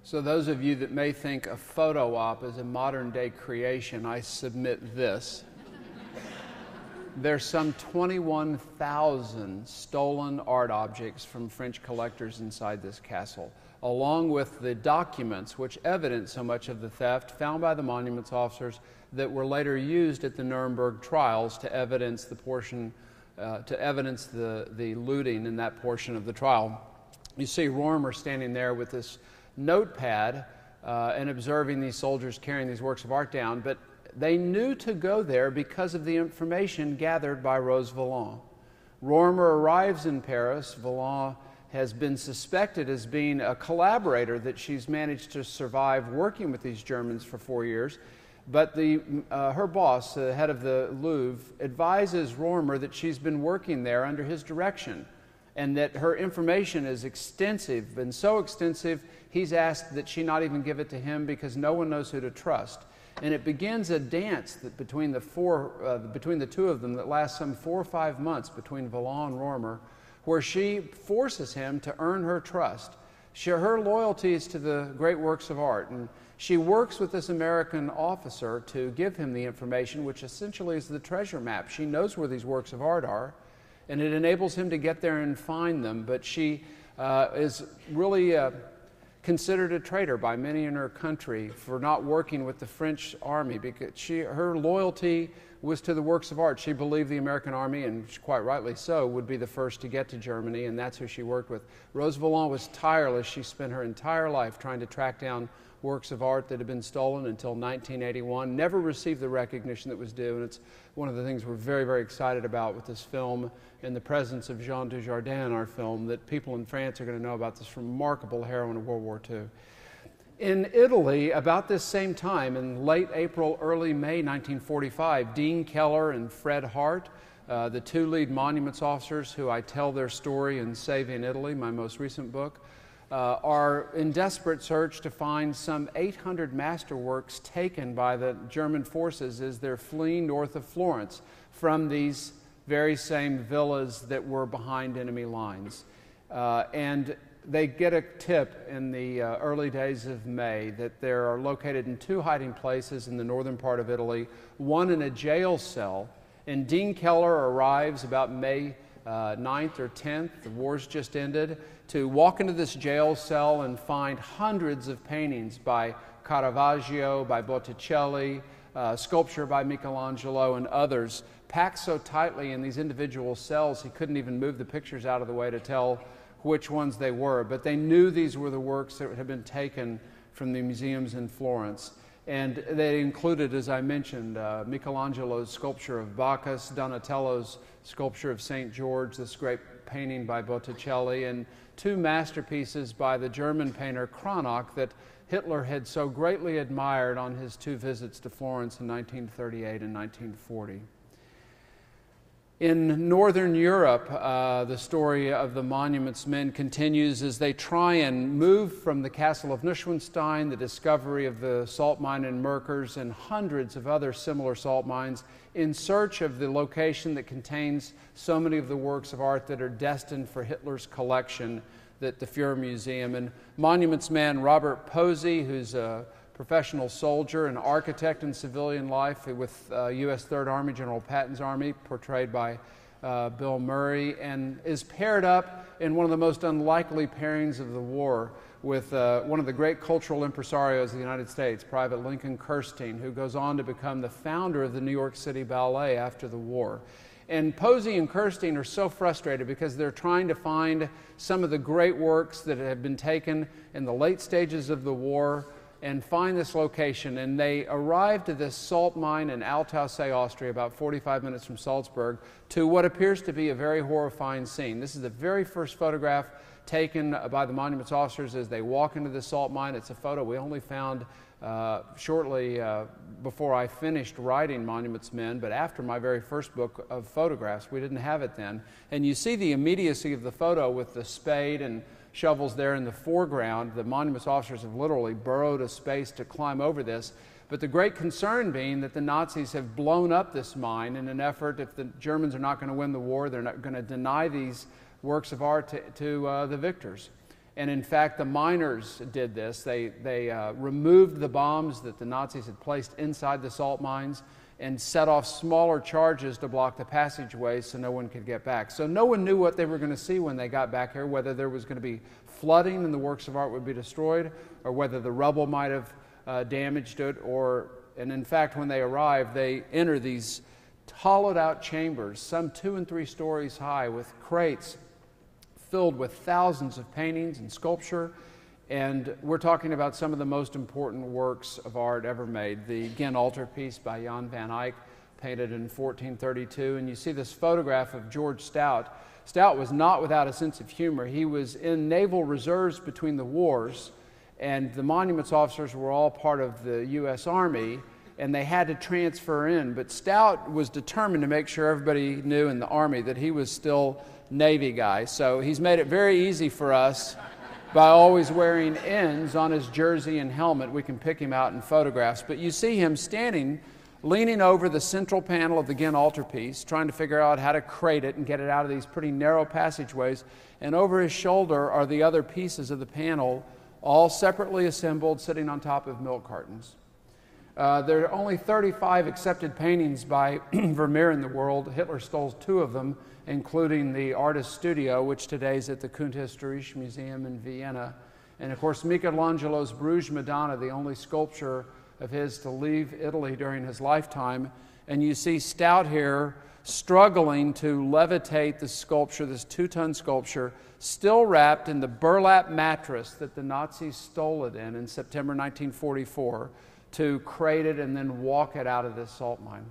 [SPEAKER 2] So, those of you that may think a photo op is a modern day creation, I submit this. There's some 21,000 stolen art objects from French collectors inside this castle, along with the documents which evidence so much of the theft found by the monuments officers that were later used at the Nuremberg trials to evidence the portion, uh, to evidence the, the looting in that portion of the trial. You see Rorimer standing there with this notepad uh, and observing these soldiers carrying these works of art down, but they knew to go there because of the information gathered by Rose Valland. Rorimer arrives in Paris. Valland has been suspected as being a collaborator that she's managed to survive working with these Germans for four years. But the, uh, her boss, the head of the Louvre, advises Rorimer that she's been working there under his direction and that her information is extensive and so extensive he's asked that she not even give it to him because no one knows who to trust. And it begins a dance that between the four uh, between the two of them that lasts some four or five months between Valland and Rorimer where she forces him to earn her trust she, her loyalty is to the great works of art. And she works with this American officer to give him the information, which essentially is the treasure map. She knows where these works of art are and it enables him to get there and find them. But she uh, is really uh, considered a traitor by many in her country for not working with the French army because she, her loyalty was to the works of art. She believed the American army, and quite rightly so, would be the first to get to Germany, and that's who she worked with. Rose Valland was tireless. She spent her entire life trying to track down works of art that had been stolen until 1981, never received the recognition that was due. And it's one of the things we're very, very excited about with this film and the presence of Jean Dujardin in our film, that people in France are going to know about this remarkable heroine of World War II. In Italy, about this same time, in late April, early May 1945, Deane Keller and Fred Hartt, uh, the two lead monuments officers who I tell their story in Saving Italy, my most recent book, uh, are in desperate search to find some 800 masterworks taken by the German forces as they're fleeing north of Florence from these very same villas that were behind enemy lines. Uh, and they get a tip in the uh, early days of May that they are located in two hiding places in the northern part of Italy, one in a jail cell. And Deane Keller arrives about May uh, 9th or 10th, the war's just ended to walk into this jail cell and find hundreds of paintings by Caravaggio, by Botticelli, uh, sculpture by Michelangelo, and others, packed so tightly in these individual cells he couldn't even move the pictures out of the way to tell which ones they were. But they knew these were the works that had been taken from the museums in Florence. And they included, as I mentioned, uh, Michelangelo's sculpture of Bacchus, Donatello's sculpture of St. George, this great painting by Botticelli, and two masterpieces by the German painter Cranach that Hitler had so greatly admired on his two visits to Florence in 1938 and 1940. In Northern Europe, uh, the story of the Monuments Men continues as they try and move from the castle of Neuschwanstein, the discovery of the salt mine in Merkers, and hundreds of other similar salt mines in search of the location that contains so many of the works of art that are destined for Hitler's collection at the Fuhrer Museum. And Monuments man Robert Posey, who's a professional soldier, an architect in civilian life with uh, U.S. Third Army, General Patton's Army, portrayed by uh, Bill Murray, and is paired up in one of the most unlikely pairings of the war with uh, one of the great cultural impresarios of the United States, Private Lincoln Kirstein, who goes on to become the founder of the New York City Ballet after the war. And Posey and Kirstein are so frustrated because they're trying to find some of the great works that have been taken in the late stages of the war and find this location. And they arrived at this salt mine in Altaussee, Austria, about 45 minutes from Salzburg, to what appears to be a very horrifying scene. This is the very first photograph taken by the monuments officers as they walk into the salt mine. It's a photo we only found uh, shortly uh, before I finished writing Monuments Men, but after my very first book of photographs. We didn't have it then. And you see the immediacy of the photo with the spade and shovels there in the foreground. The monuments officers have literally burrowed a space to climb over this. But the great concern being that the Nazis have blown up this mine in an effort, if the Germans are not going to win the war, they're not going to deny these works of art to, to uh, the victors. And in fact, the miners did this. They, they uh, removed the bombs that the Nazis had placed inside the salt mines and set off smaller charges to block the passageways so no one could get back. So no one knew what they were going to see when they got back here, whether there was going to be flooding and the works of art would be destroyed, or whether the rubble might have uh, damaged it, or, and in fact, when they arrived, they enter these hollowed out chambers, some two and three stories high, with crates filled with thousands of paintings and sculpture. And we're talking about some of the most important works of art ever made. The Ghent altarpiece by Jan van Eyck, painted in 1432. And you see this photograph of George Stout. Stout was not without a sense of humor. He was in naval reserves between the wars, and the monuments officers were all part of the U.S. Army, and they had to transfer in. But Stout was determined to make sure everybody knew in the Army that he was still Navy guy. So he's made it very easy for us by always wearing ends on his jersey and helmet. We can pick him out in photographs. But you see him standing, leaning over the central panel of the Ghent altarpiece, trying to figure out how to crate it and get it out of these pretty narrow passageways. And over his shoulder are the other pieces of the panel, all separately assembled, sitting on top of milk cartons. Uh, there are only 35 accepted paintings by Vermeer in the world. Hitler stole two of them including the artist studio, which today is at the Kunsthistorische Museum in Vienna. And of course, Michelangelo's Bruges Madonna, the only sculpture of his to leave Italy during his lifetime. And you see Stout here struggling to levitate the sculpture, this two ton sculpture, still wrapped in the burlap mattress that the Nazis stole it in in September 1944 to crate it and then walk it out of this salt mine.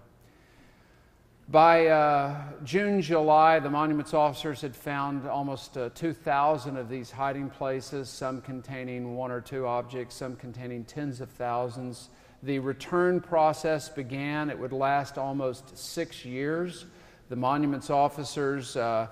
[SPEAKER 2] By uh, June, July, the monuments officers had found almost uh, 2,000 of these hiding places, some containing one or two objects, some containing tens of thousands. The return process began. It would last almost six years. The monuments officers uh,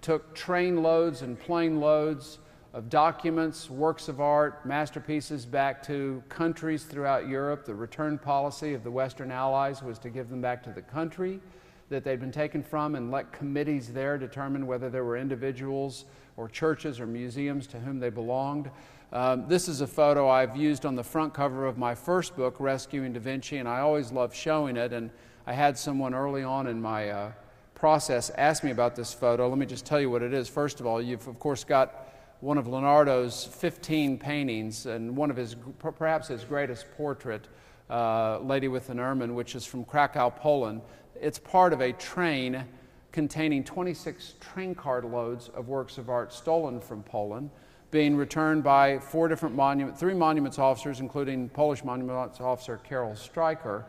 [SPEAKER 2] took train loads and plane loads of documents, works of art, masterpieces back to countries throughout Europe. The return policy of the Western Allies was to give them back to the country that they'd been taken from and let committees there determine whether there were individuals or churches or museums to whom they belonged. Um, this is a photo I've used on the front cover of my first book, Rescuing Da Vinci, and I always love showing it. And I had someone early on in my uh, process ask me about this photo. Let me just tell you what it is. First of all, you've, of course, got one of Leonardo's 15 paintings and one of his, perhaps his greatest portrait, uh, Lady with an Ermine, which is from Krakow, Poland. It's part of a train containing 26 train car loads of works of art stolen from Poland, being returned by four different monument, three monuments officers, including Polish monuments officer Karol Estreicher.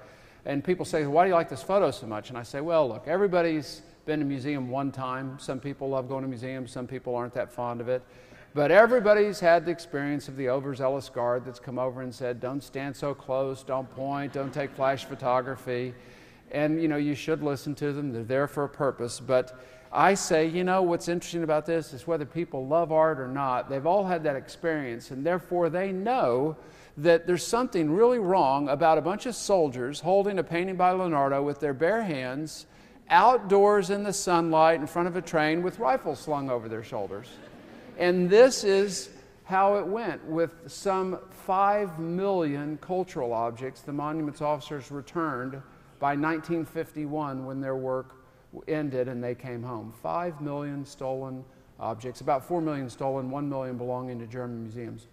[SPEAKER 2] And people say, Why do you like this photo so much? And I say, Well, look, everybody's been to a museum one time. Some people love going to museums, some people aren't that fond of it. But everybody's had the experience of the overzealous guard that's come over and said, Don't stand so close, don't point, don't take flash photography and you know you should listen to them. They're there for a purpose. But i say you know what's interesting about this is whether people love art or not they've all had that experience. And therefore they know that there's something really wrong about a bunch of soldiers holding a painting by leonardo with their bare hands outdoors in the sunlight in front of a train with rifles slung over their shoulders. And this is how it went with some 5 million cultural objects the monuments officers returned by 1951 when their work ended and they came home. Five million stolen objects, about four million stolen, one million belonging to German museums.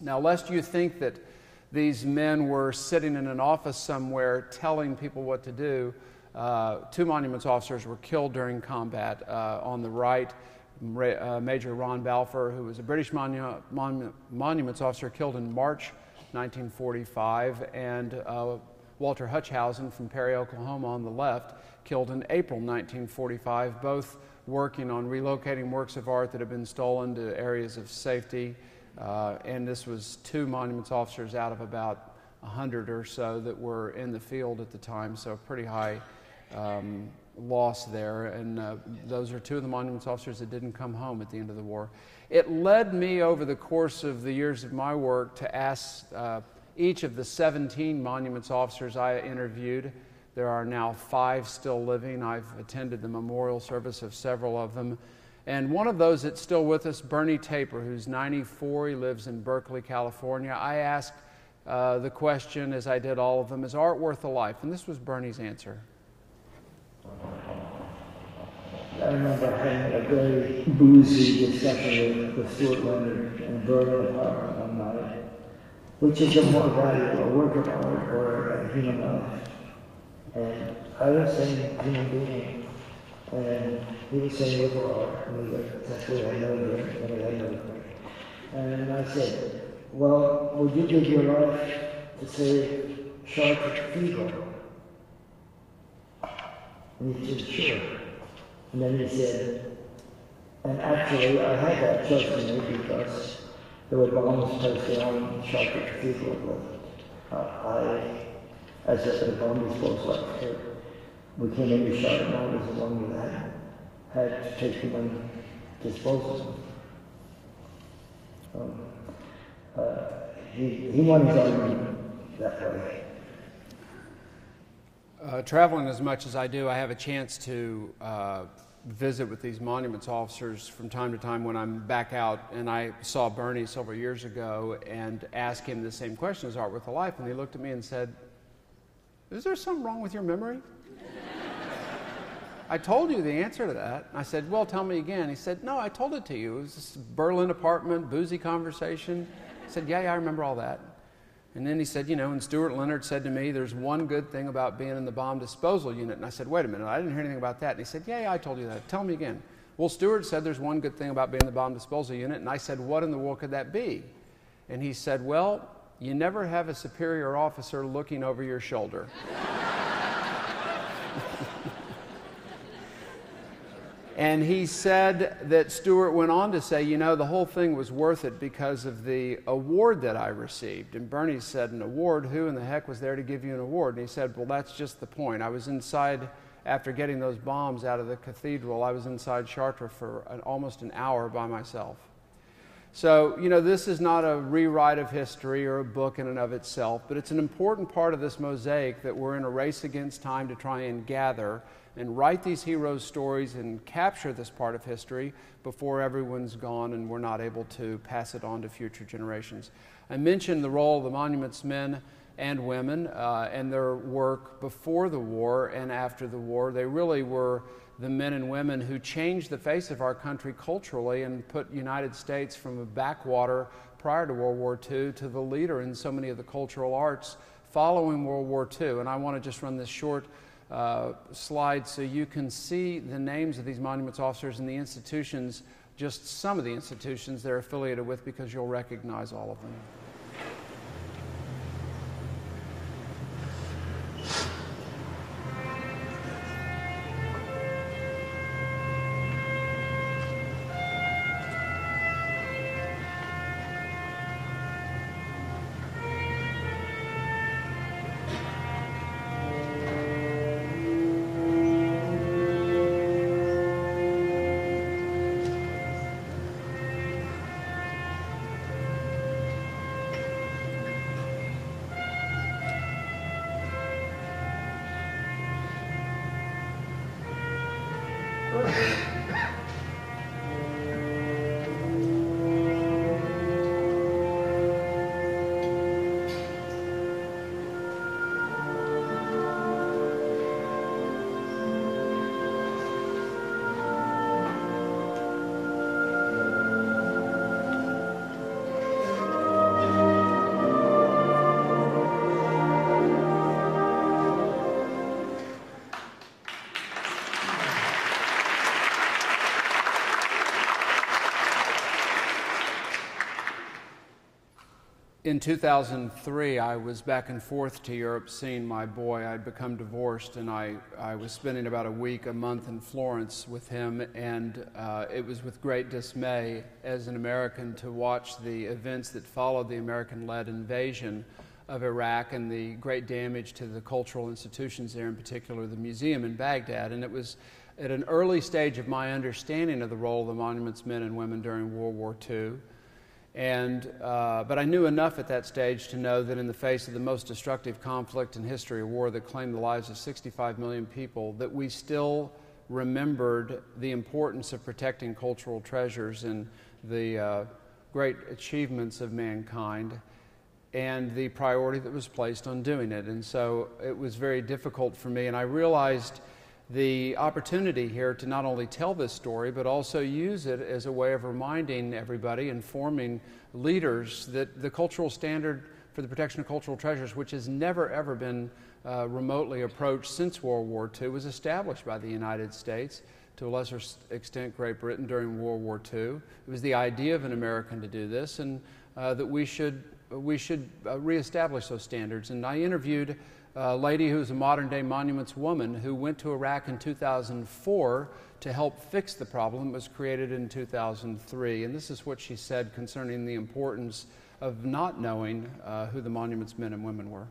[SPEAKER 2] Now, lest you think that these men were sitting in an office somewhere telling people what to do, uh, two monuments officers were killed during combat. Uh, on the right, uh, Major Ron Balfour, who was a British monu- mon- monuments officer, killed in March 1945, and uh, Walter Huchthausen from Perry, Oklahoma, on the left, killed in April 1945, both working on relocating works of art that had been stolen to areas of safety. Uh, and this was two monuments officers out of about 100 or so that were in the field at the time, so a pretty high um, loss there. And uh, those are two of the monuments officers that didn't come home at the end of the war. It led me over the course of the years of my work to ask uh, each of the 17 monuments officers I interviewed. There are now five still living. I've attended the memorial service of several of them. And one of those that's still with us, Bernie Taper, who's 94. He lives in Berkeley, California. I asked uh, the question, as I did all of them, is art worth a life? And this was Bernie's answer.
[SPEAKER 5] I remember having a very boozy discussion with, Stuart Leonard in a Berlin apartment one night. Which is a more valuable, work of art or a human life? And I was saying human being, and he was saying liberal that's what I know you, and I know And I said, well, would you give your life to save Chartres Cathedral? And he said, sure. And then he said, and actually I had that me because there were bombs placed on Chartres Cathedral, but uh, I, as the bomb disposal expert, we came into and I was the one that had, to take human disposal. Um, uh, he, he wanted his argument that way.
[SPEAKER 2] Uh, traveling as much as I do, I have a chance to uh, visit with these monuments officers from time to time when I'm back out. And I saw Bernie several years ago and asked him the same question as Art with a Life. And he looked at me and said, Is there something wrong with your memory? I told you the answer to that. I said, Well, tell me again. He said, No, I told it to you. It was this Berlin apartment, boozy conversation. I said, Yeah, yeah, I remember all that. And then he said, You know, and Stuart Leonard said to me, There's one good thing about being in the bomb disposal unit. And I said, Wait a minute, I didn't hear anything about that. And he said, Yeah, yeah, I told you that. Tell me again. Well, Stuart said there's one good thing about being in the bomb disposal unit. And I said, What in the world could that be? And he said, Well, you never have a superior officer looking over your shoulder. And he said that Stuart went on to say, you know, the whole thing was worth it because of the award that I received. And Bernie said, an award? Who in the heck was there to give you an award? And he said, well, that's just the point. I was inside, after getting those bombs out of the cathedral, I was inside Chartres for an, almost an hour by myself. So, you know, this is not a rewrite of history or a book in and of itself, but it's an important part of this mosaic that we're in a race against time to try and gather and write these heroes' stories and capture this part of history before everyone's gone and we're not able to pass it on to future generations. I mentioned the role of the monuments men and women uh, and their work before the war and after the war. They really were the men and women who changed the face of our country culturally and put United States from a backwater prior to World War II to the leader in so many of the cultural arts following World War II. And I want to just run this short uh, slide so you can see the names of these monuments officers and the institutions, just some of the institutions they're affiliated with, because you'll recognize all of them. In 2003, I was back and forth to Europe seeing my boy. I'd become divorced, and I, I was spending about a week, a month in Florence with him, and uh, it was with great dismay as an American to watch the events that followed the American led invasion of Iraq and the great damage to the cultural institutions there, in particular the museum in Baghdad. And it was at an early stage of my understanding of the role of the monuments men and women during World War II. And, uh, but I knew enough at that stage to know that in the face of the most destructive conflict in history, a war that claimed the lives of 65 million people, that we still remembered the importance of protecting cultural treasures and the uh, great achievements of mankind and the priority that was placed on doing it. And so it was very difficult for me, and I realized the opportunity here to not only tell this story, but also use it as a way of reminding everybody, informing leaders that the cultural standard for the protection of cultural treasures, which has never ever been uh, remotely approached since World War II, was established by the United States, to a lesser extent, Great Britain during World War II. It was the idea of an American to do this, and uh, that we should, we should uh, reestablish those standards. And I interviewed a lady who's a modern day monuments woman who went to Iraq in 2004 to help fix the problem that was created in 2003. And this is what she said concerning the importance of not knowing uh, who the monuments men and women were.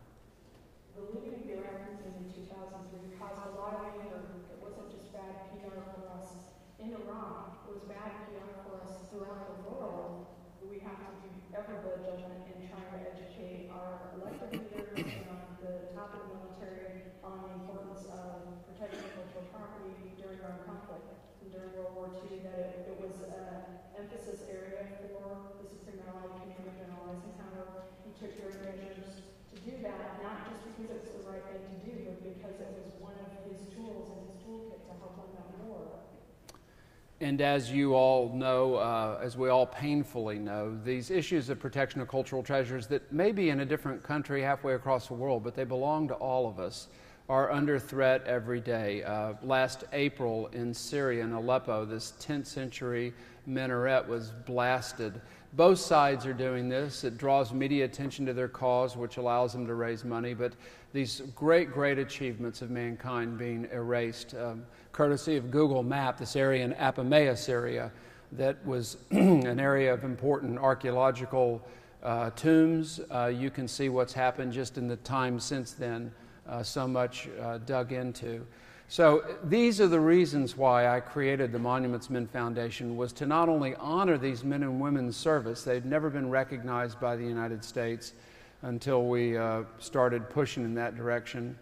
[SPEAKER 2] And as you all know, uh, as we all painfully know, these issues of protection of cultural treasures that may be in a different country halfway across the world, but they belong to all of us, are under threat every day. Uh, last April in Syria, in Aleppo, this 10th century minaret was blasted. Both sides are doing this. It draws media attention to their cause, which allows them to raise money, but these great, great achievements of mankind being erased. Um, courtesy of Google Map, this area in Apamea, area that was an area of important archaeological uh, tombs. Uh, you can see what's happened just in the time since then, uh, so much uh, dug into. So these are the reasons why I created the Monuments Men Foundation was to not only honor these men and women's service, they'd never been recognized by the United States until we uh, started pushing in that direction,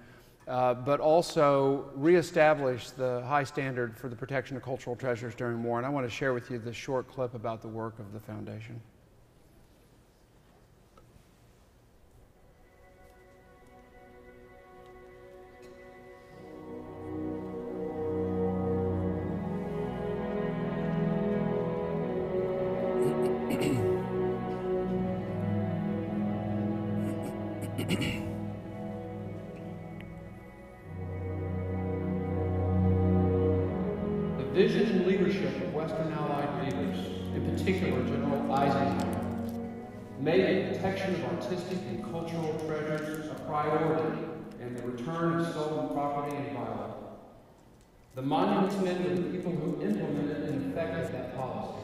[SPEAKER 2] uh, but also reestablish the high standard for the protection of cultural treasures during war. And I want to share with you this short clip about the work of the foundation. And the return of stolen property and violence. The monuments men were the people who implemented and effected that policy.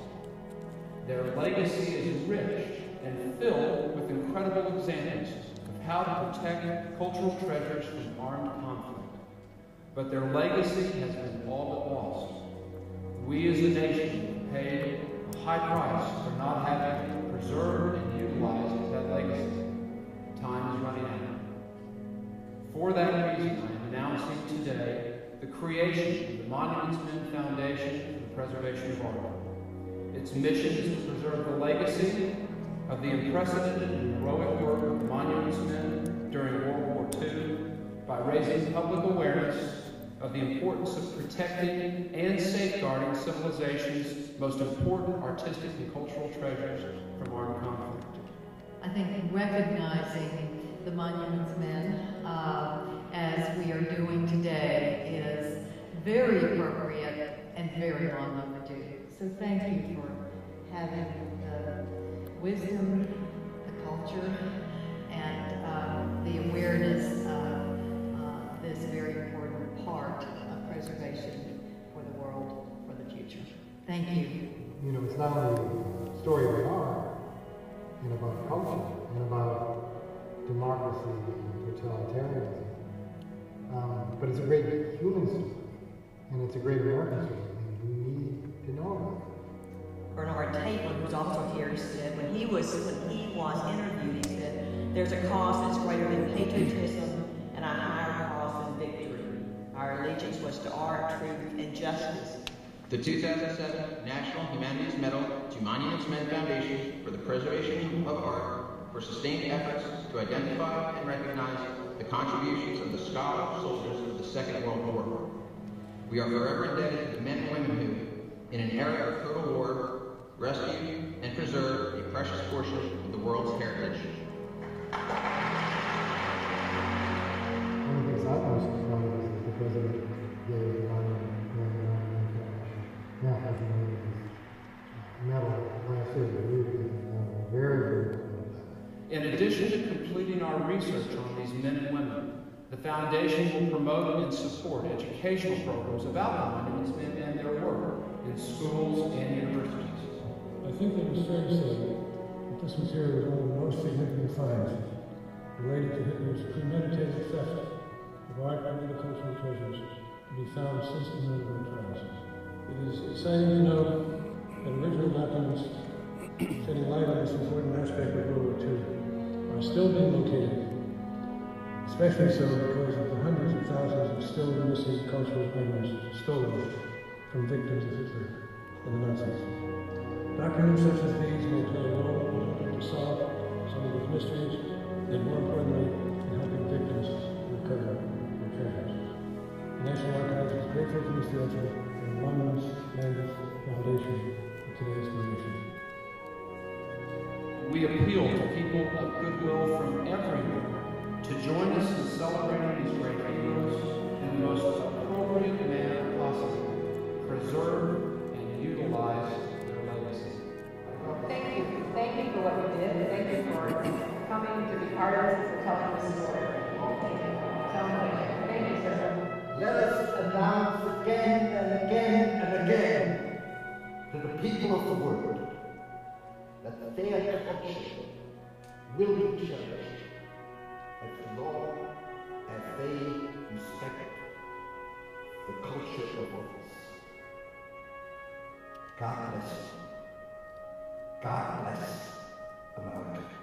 [SPEAKER 2] Their legacy is rich and filled with incredible examples of how to protect cultural treasures from armed conflict. But their legacy has been all but lost. We as a nation pay a high price for not having preserved and utilized that legacy. Time is running out. For that reason, I am announcing today the creation of the Monuments Men Foundation for the Preservation of Art. Its mission is to preserve the legacy of the unprecedented and heroic work of the monuments men during World War II by raising public awareness of the importance of protecting and safeguarding civilization's most important artistic and cultural treasures from armed conflict.
[SPEAKER 6] I think recognizing the monuments men, uh, as we are doing today, is very appropriate and very long overdue. So thank you for having the wisdom, the culture and uh, the awareness of uh, this very important part of preservation for the world for the future. Thank you.
[SPEAKER 7] You know, it's not only a story of art and about culture and about democracy totalitarianism, um, but it's a great human story and it's a great American story, and we need to know about it.
[SPEAKER 8] Bernard Taper, who's also here, said when he was when he was interviewed, he said, "There's a cause that's greater than patriotism and a higher cause than victory. Our allegiance was to art, truth, and justice."
[SPEAKER 9] The 2007 National Humanities Medal to Monuments Men Foundation for the Preservation of Art for sustained efforts to identify and recognize the contributions of the scholar soldiers of the Second World War. We are forever indebted to the men and women who, in an era of total war, rescued and preserved a precious portion of the world's heritage.
[SPEAKER 7] One of the things I'm most the medal last year,
[SPEAKER 2] In addition to completing our research on these men and women, the Foundation will promote and support educational programs about the monuments men and their work in schools and universities.
[SPEAKER 10] I think that it's fair to say that this material is one of the most significant finds related to Hitler's premeditated theft of other cultural treasures to be found since the Nuremberg trials. It is exciting to know that original documents shedding light on this important aspect of World War II are still being located, especially so because of the hundreds of thousands of still missing cultural items stolen from victims of Hitler and the Nazis. Documents such as these may play a role to solve some of these mysteries and, more importantly, in helping victims recover their treasures. The National Archives is grateful to Mr. Edsel and Monuments and Foundation for today's donation.
[SPEAKER 2] We appeal to people of goodwill from everywhere to join us in celebrating these great heroes in the most appropriate manner possible. Preserve and utilize their legacy.
[SPEAKER 11] Thank you. Thank you for what you did. Thank you for coming to be part of this and telling this story. Thank you so much. Thank you, sir.
[SPEAKER 12] Let us announce again and again and again to the people of the world that their culture will be cherished as long as they respect the culture of others. God bless. God bless America.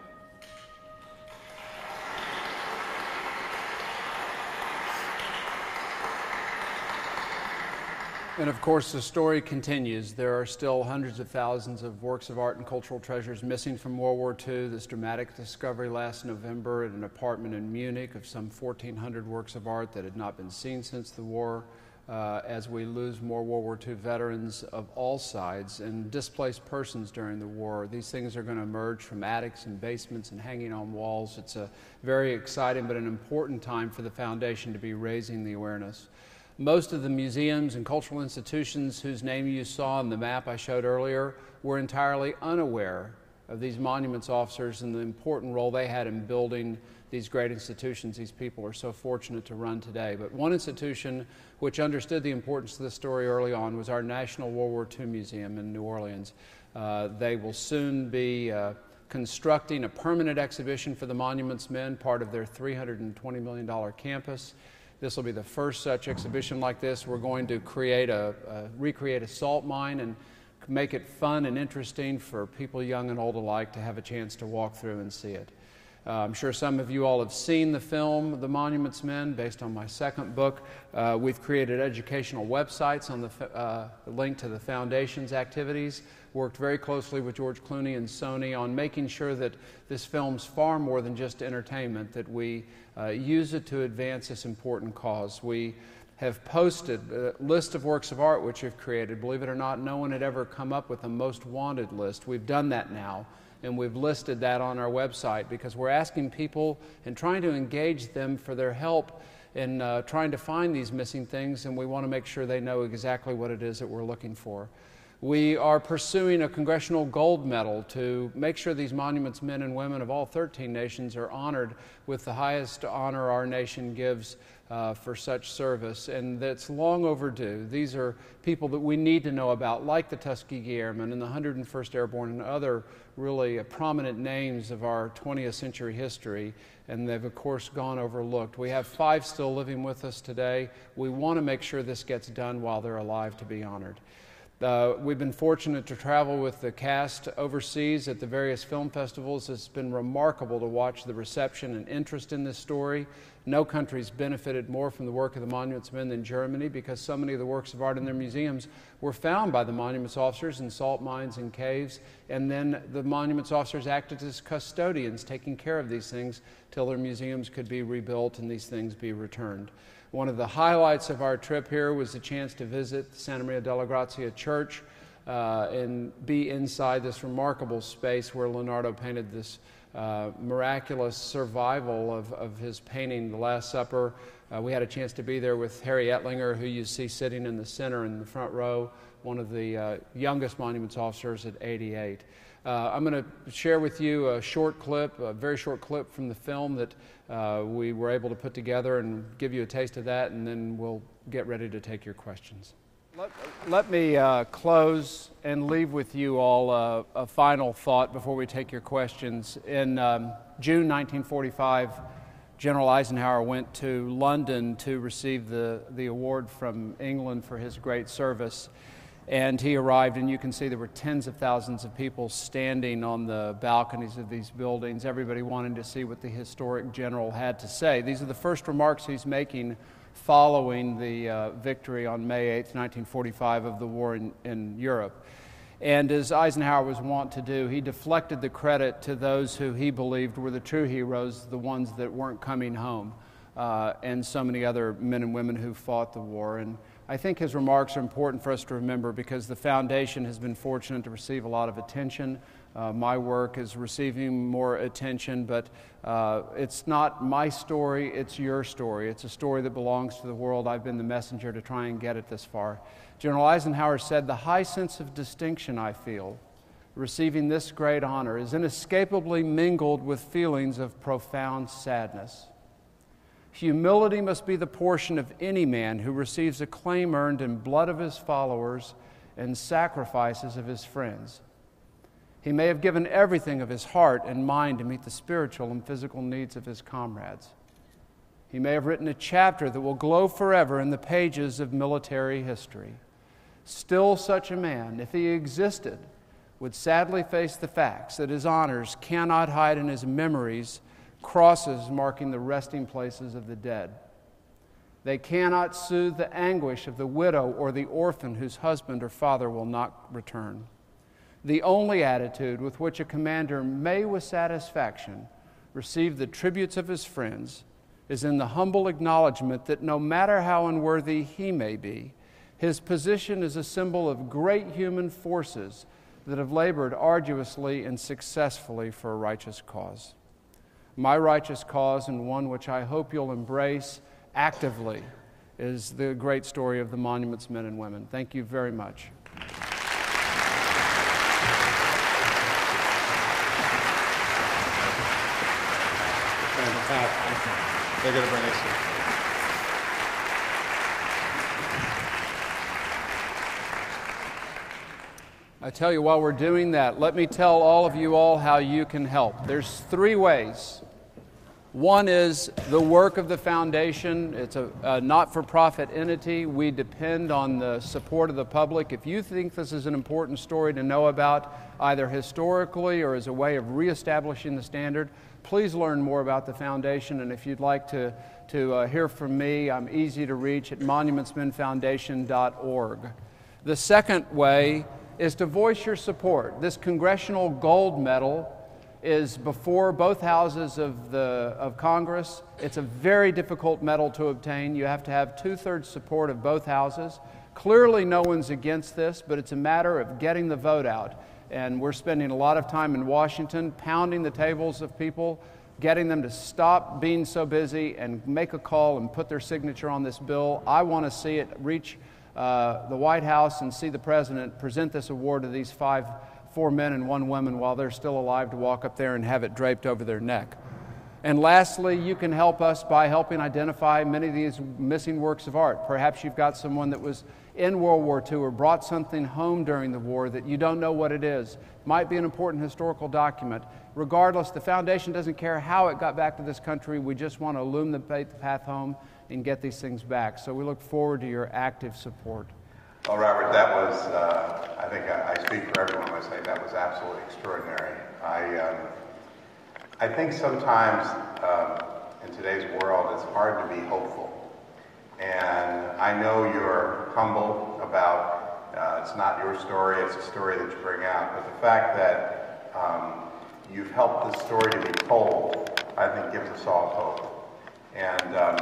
[SPEAKER 2] And of course, the story continues. There are still hundreds of thousands of works of art and cultural treasures missing from World War II. This dramatic discovery last November at an apartment in Munich of some 1,400 works of art that had not been seen since the war. Uh, as we lose more World War II veterans of all sides and displaced persons during the war, these things are going to emerge from attics and basements and hanging on walls. It's a very exciting but an important time for the foundation to be raising the awareness. Most of the museums and cultural institutions whose name you saw on the map I showed earlier were entirely unaware of these monuments officers and the important role they had in building these great institutions these people are so fortunate to run today. But one institution which understood the importance of this story early on was our National World War II Museum in New Orleans. Uh, they will soon be uh, constructing a permanent exhibition for the Monuments Men, part of their $320 million campus. This will be the first such exhibition like this. We're going to create a, a, recreate a salt mine and make it fun and interesting for people young and old alike to have a chance to walk through and see it. Uh, I'm sure some of you all have seen the film, The Monuments Men, based on my second book. Uh, we've created educational websites on the uh, link to the foundation's activities. Worked very closely with George Clooney and Sony on making sure that this film's far more than just entertainment, that we uh, use it to advance this important cause. We have posted a list of works of art which we've created. Believe it or not, no one had ever come up with a most wanted list. We've done that now and we've listed that on our website because we're asking people and trying to engage them for their help in uh, trying to find these missing things, and we want to make sure they know exactly what it is that we're looking for. We are pursuing a congressional gold medal to make sure these monuments men and women of all 13 nations are honored with the highest honor our nation gives uh, for such service, and that's long overdue. These are people that we need to know about, like the Tuskegee Airmen and the 101st Airborne and other really uh, prominent names of our 20th century history, and they've, of course, gone overlooked. We have five still living with us today. We want to make sure this gets done while they're alive to be honored. Uh, we've been fortunate to travel with the cast overseas at the various film festivals. It's been remarkable to watch the reception and interest in this story. No country's benefited more from the work of the Monuments Men than Germany because so many of the works of art in their museums were found by the monuments officers in salt mines and caves, and then the monuments officers acted as custodians, taking care of these things till their museums could be rebuilt and these things be returned. One of the highlights of our trip here was the chance to visit Santa Maria delle Grazie Church uh, and be inside this remarkable space where Leonardo painted this uh, miraculous survival of, of his painting, The Last Supper. Uh, we had a chance to be there with Harry Ettlinger, who you see sitting in the center in the front row, one of the uh, youngest monuments officers at 88. Uh, I'm going to share with you a short clip, a very short clip from the film that uh, we were able to put together and give you a taste of that, and then we'll get ready to take your questions. Let, let me uh, close and leave with you all a final thought before we take your questions. In um, June 1945, General Eisenhower went to London to receive the, the award from England for his great service. And he arrived, and you can see there were tens of thousands of people standing on the balconies of these buildings, everybody wanting to see what the historic general had to say. These are the first remarks he's making following the uh, victory on May 8, 1945, of the war in, in Europe. And as Eisenhower was wont to do, he deflected the credit to those who he believed were the true heroes, the ones that weren't coming home, uh, and so many other men and women who fought the war. And I think his remarks are important for us to remember because the foundation has been fortunate to receive a lot of attention. Uh, my work is receiving more attention, but uh, it's not my story, it's your story. It's a story that belongs to the world. I've been the messenger to try and get it this far. General Eisenhower said, The high sense of distinction I feel receiving this great honor is inescapably mingled with feelings of profound sadness. Humility must be the portion of any man who receives a claim earned in blood of his followers and sacrifices of his friends. He may have given everything of his heart and mind to meet the spiritual and physical needs of his comrades. He may have written a chapter that will glow forever in the pages of military history. Still, such a man, if he existed, would sadly face the facts that his honors cannot hide in his memories crosses marking the resting places of the dead. They cannot soothe the anguish of the widow or the orphan whose husband or father will not return. The only attitude with which a commander may, with satisfaction, receive the tributes of his friends is in the humble acknowledgement that no matter how unworthy he may be, his position is a symbol of great human forces that have labored arduously and successfully for a righteous cause my righteous cause and one which I hope you'll embrace actively is the great story of the monuments men and women. Thank you very much.
[SPEAKER 1] They're going to bring us
[SPEAKER 2] I tell you, while we're doing that, let me tell all of you all how you can help. There's three ways one is the work of the foundation. It's a, a not for profit entity. We depend on the support of the public. If you think this is an important story to know about, either historically or as a way of reestablishing the standard, please learn more about the foundation. And if you'd like to, to uh, hear from me, I'm easy to reach at monumentsmenfoundation.org. The second way is to voice your support. This Congressional Gold Medal is before both houses of, the, of Congress. It's a very difficult medal to obtain. You have to have two thirds support of both houses. Clearly, no one's against this, but it's a matter of getting the vote out. And we're spending a lot of time in Washington pounding the tables of people, getting them to stop being so busy and make a call and put their signature on this bill. I want to see it reach uh, the White House and see the president present this award to these five, four men and one woman while they're still alive to walk up there and have it draped over their neck. And lastly, you can help us by helping identify many of these missing works of art. Perhaps you've got someone that was in World War II or brought something home during the war that you don't know what it is. Might be an important historical document. Regardless, the foundation doesn't care how it got back to this country. We just want to illuminate the path home and get these things back. So we look forward to your active support.
[SPEAKER 1] Well, Robert, that was, uh, I think I, I, speak for everyone when I say that was absolutely extraordinary. I, um, I think sometimes um, in today's world it's hard to be hopeful. And I know you're humble about uh, it's not your story, it's a story that you bring out. But the fact that um, you've helped this story to be told, I think gives us all hope. And um,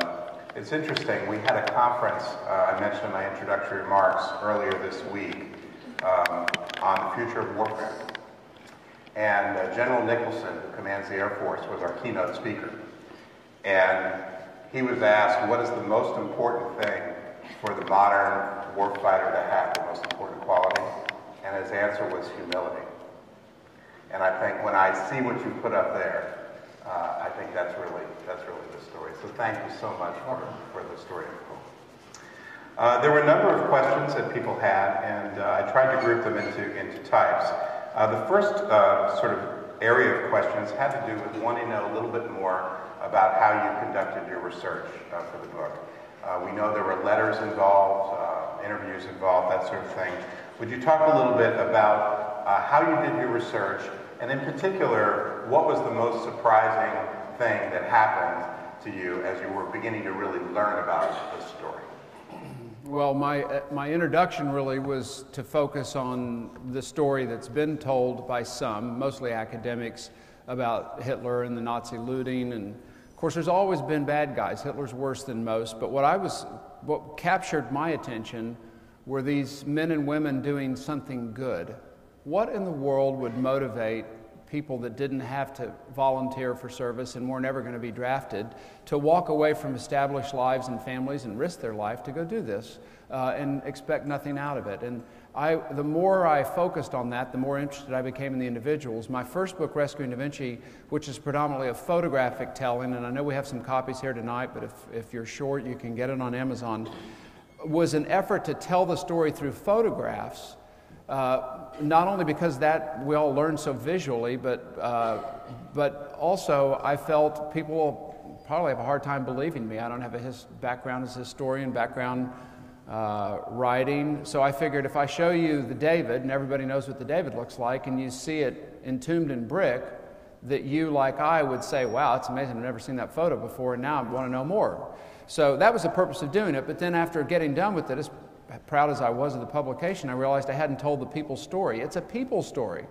[SPEAKER 1] it's interesting, we had a conference, uh, I mentioned in my introductory remarks earlier this week, um, on the future of warfare. And uh, General Nicholson, who commands the Air Force, was our keynote speaker. And he was asked, what is the most important thing for the modern warfighter to have, the most important quality? And his answer was humility. And I think when I see what you put up there, uh, I think that's really, that's really the story. So thank you so much for, for the story uh, there were a number of questions that people had, and uh, I tried to group them into, into types. Uh, the first uh, sort of area of questions had to do with wanting to know a little bit more about how you conducted your research uh, for the book. Uh, we know there were letters involved, uh, interviews involved, that sort of thing. Would you talk a little bit about uh, how you did your research, and in particular, what was the most surprising thing that happened to you as you were beginning to really learn about the story?
[SPEAKER 2] Well, my, uh, my introduction really was to focus on the story that's been told by some, mostly academics, about Hitler and the Nazi looting. And of course, there's always been bad guys. Hitler's worse than most. But what I was, what captured my attention were these men and women doing something good. What in the world would motivate people that didn't have to volunteer for service and were never going to be drafted to walk away from established lives and families and risk their life to go do this uh, and expect nothing out of it. And I, the more I focused on that, the more interested I became in the individuals. My first book, Rescuing Da Vinci, which is predominantly a photographic telling, and I know we have some copies here tonight, but if, if you're short, you can get it on Amazon, was an effort to tell the story through photographs uh, not only because that we all learn so visually, but, uh, but also I felt people probably have a hard time believing me. I don't have a his background as a historian, background uh, writing. So I figured if I show you the David, and everybody knows what the David looks like, and you see it entombed in brick, that you, like I, would say, wow, it's amazing, I've never seen that photo before, and now I want to know more. So that was the purpose of doing it. But then after getting done with it, as proud as I was of the publication, I realized I hadn't told the people's story. It's a people story.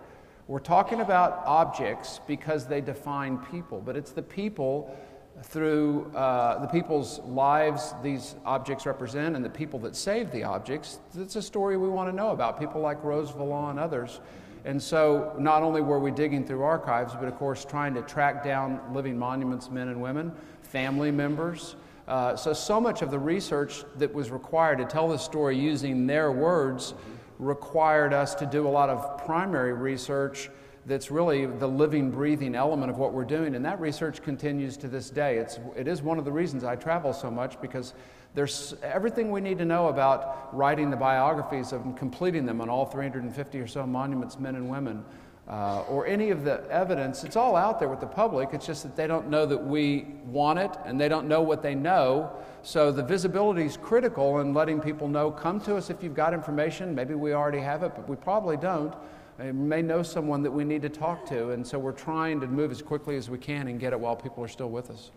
[SPEAKER 2] We're talking about objects because they define people, but it's the people through uh, the people's lives these objects represent and the people that save the objects. It's a story we want to know about, people like Rose Valland and others. And so, not only were we digging through archives, but of course, trying to track down living monuments, men and women, family members, uh, so, so much of the research that was required to tell the story using their words required us to do a lot of primary research that's really the living, breathing element of what we're doing. And that research continues to this day. It's, it is one of the reasons I travel so much because there's everything we need to know about writing the biographies and completing them on all 350 or so monuments, men and women uh, or any of the evidence. It's all out there with the public. It's just that they don't know that we want it and they don't know what they know. So the visibility is critical in letting people know come to us if you've got information. Maybe we already have it, but we probably don't. May know someone that we need to talk to. And so we're trying to move as quickly as we can and get it while people are still with us.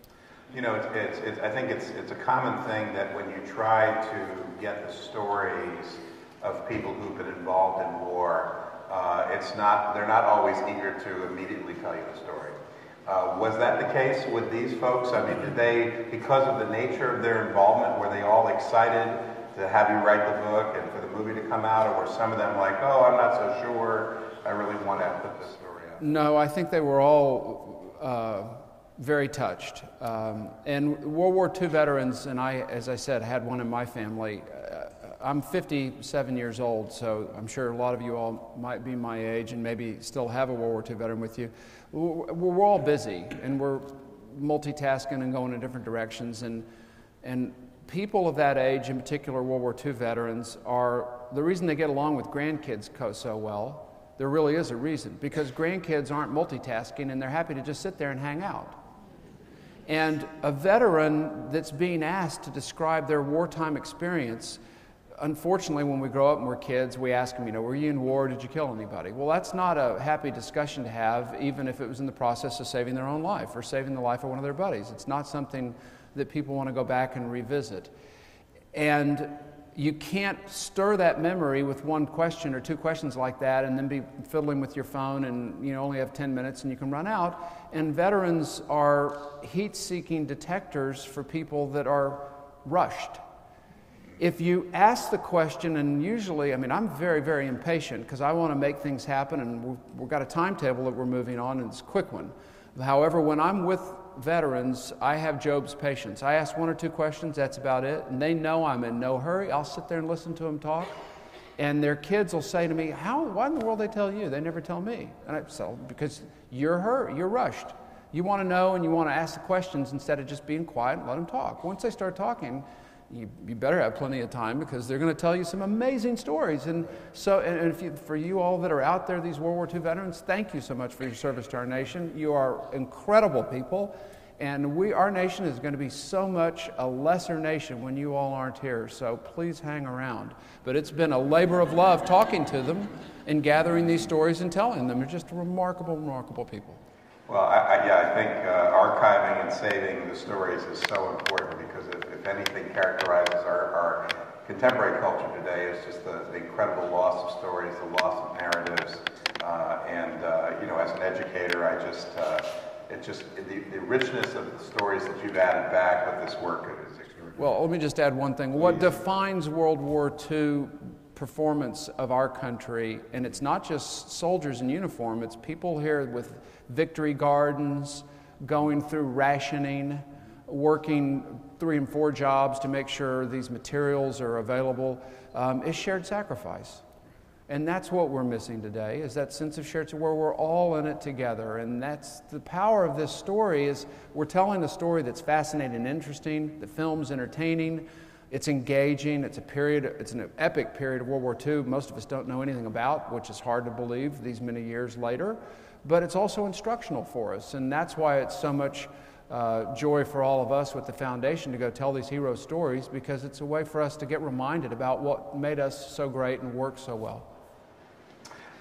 [SPEAKER 1] You know, it's, it's, it's, I think it's, it's a common thing that when you try to get the stories of people who've been involved in war, uh, it's not, they're not always eager to immediately tell you the story. Uh, was that the case with these folks? I mean, did they, because of the nature of their involvement, were they all excited to have you write the book and movie to come out, or were some of them like, oh, I'm not so sure, I really want to put this story out?
[SPEAKER 2] No, I think they were all uh, very touched. Um, and World War II veterans, and I, as I said, had one in my family, uh, I'm 57 years old, so I'm sure a lot of you all might be my age and maybe still have a World War II veteran with you. We're, we're all busy and we're multitasking and going in different directions. And, and people of that age, in particular World War II veterans, are the reason they get along with grandkids so well. There really is a reason because grandkids aren't multitasking and they're happy to just sit there and hang out. And a veteran that's being asked to describe their wartime experience, unfortunately, when we grow up and we're kids, we ask them, you know, were you in war? Did you kill anybody? Well, that's not a happy discussion to have, even if it was in the process of saving their own life or saving the life of one of their buddies. It's not something that people want to go back and revisit. And you can't stir that memory with one question or two questions like that and then be fiddling with your phone and you know, only have 10 minutes and you can run out. And veterans are heat seeking detectors for people that are rushed. If you ask the question, and usually, I mean, I'm very, very impatient because I want to make things happen and we've, we've got a timetable that we're moving on and it's a quick one. However, when I'm with veterans, I have Job's patience. I ask one or two questions, that's about it. And they know I'm in no hurry. I'll sit there and listen to them talk. And their kids will say to me, How, why in the world they tell you? They never tell me. And I say, Because you're hurt, you're rushed. You want to know and you want to ask the questions instead of just being quiet and let them talk. Once they start talking, you, you better have plenty of time because they're going to tell you some amazing stories. And so, and you, for you all that are out there, these World War II veterans, thank you so much for your service to our nation. You are incredible people. And we, our nation is going to be so much a lesser nation when you all aren't here. So please hang around. But it's been a labor of love talking to them and gathering these stories and telling them. They're just remarkable, remarkable people.
[SPEAKER 1] Well, I, I, yeah, I think uh, archiving and saving the stories is so important because anything characterizes our, our, contemporary culture today, is just the, the, incredible loss of stories, the loss of narratives. Uh, and, uh, you know, as an educator, I just, uh, it just, the, the richness of the stories that you've added back with this work is extraordinary.
[SPEAKER 2] Well, let me just add one thing. Please. What defines World War II performance of our country, and it's not just soldiers in uniform, it's people here with victory gardens, going through rationing, working three and four jobs to make sure these materials are available, um, is shared sacrifice. And that's what we're missing today is that sense of shared where we're all in it together. And that's the power of this story is we're telling a story that's fascinating and interesting. The film's entertaining. It's engaging. It's a period, it's an epic period of World War II most of us don't know anything about, which is hard to believe these many years later but it's also instructional for us. And that's why it's so much uh, joy for all of us with the foundation to go tell these hero stories because it's a way for us to get reminded about what made us so great and work so well.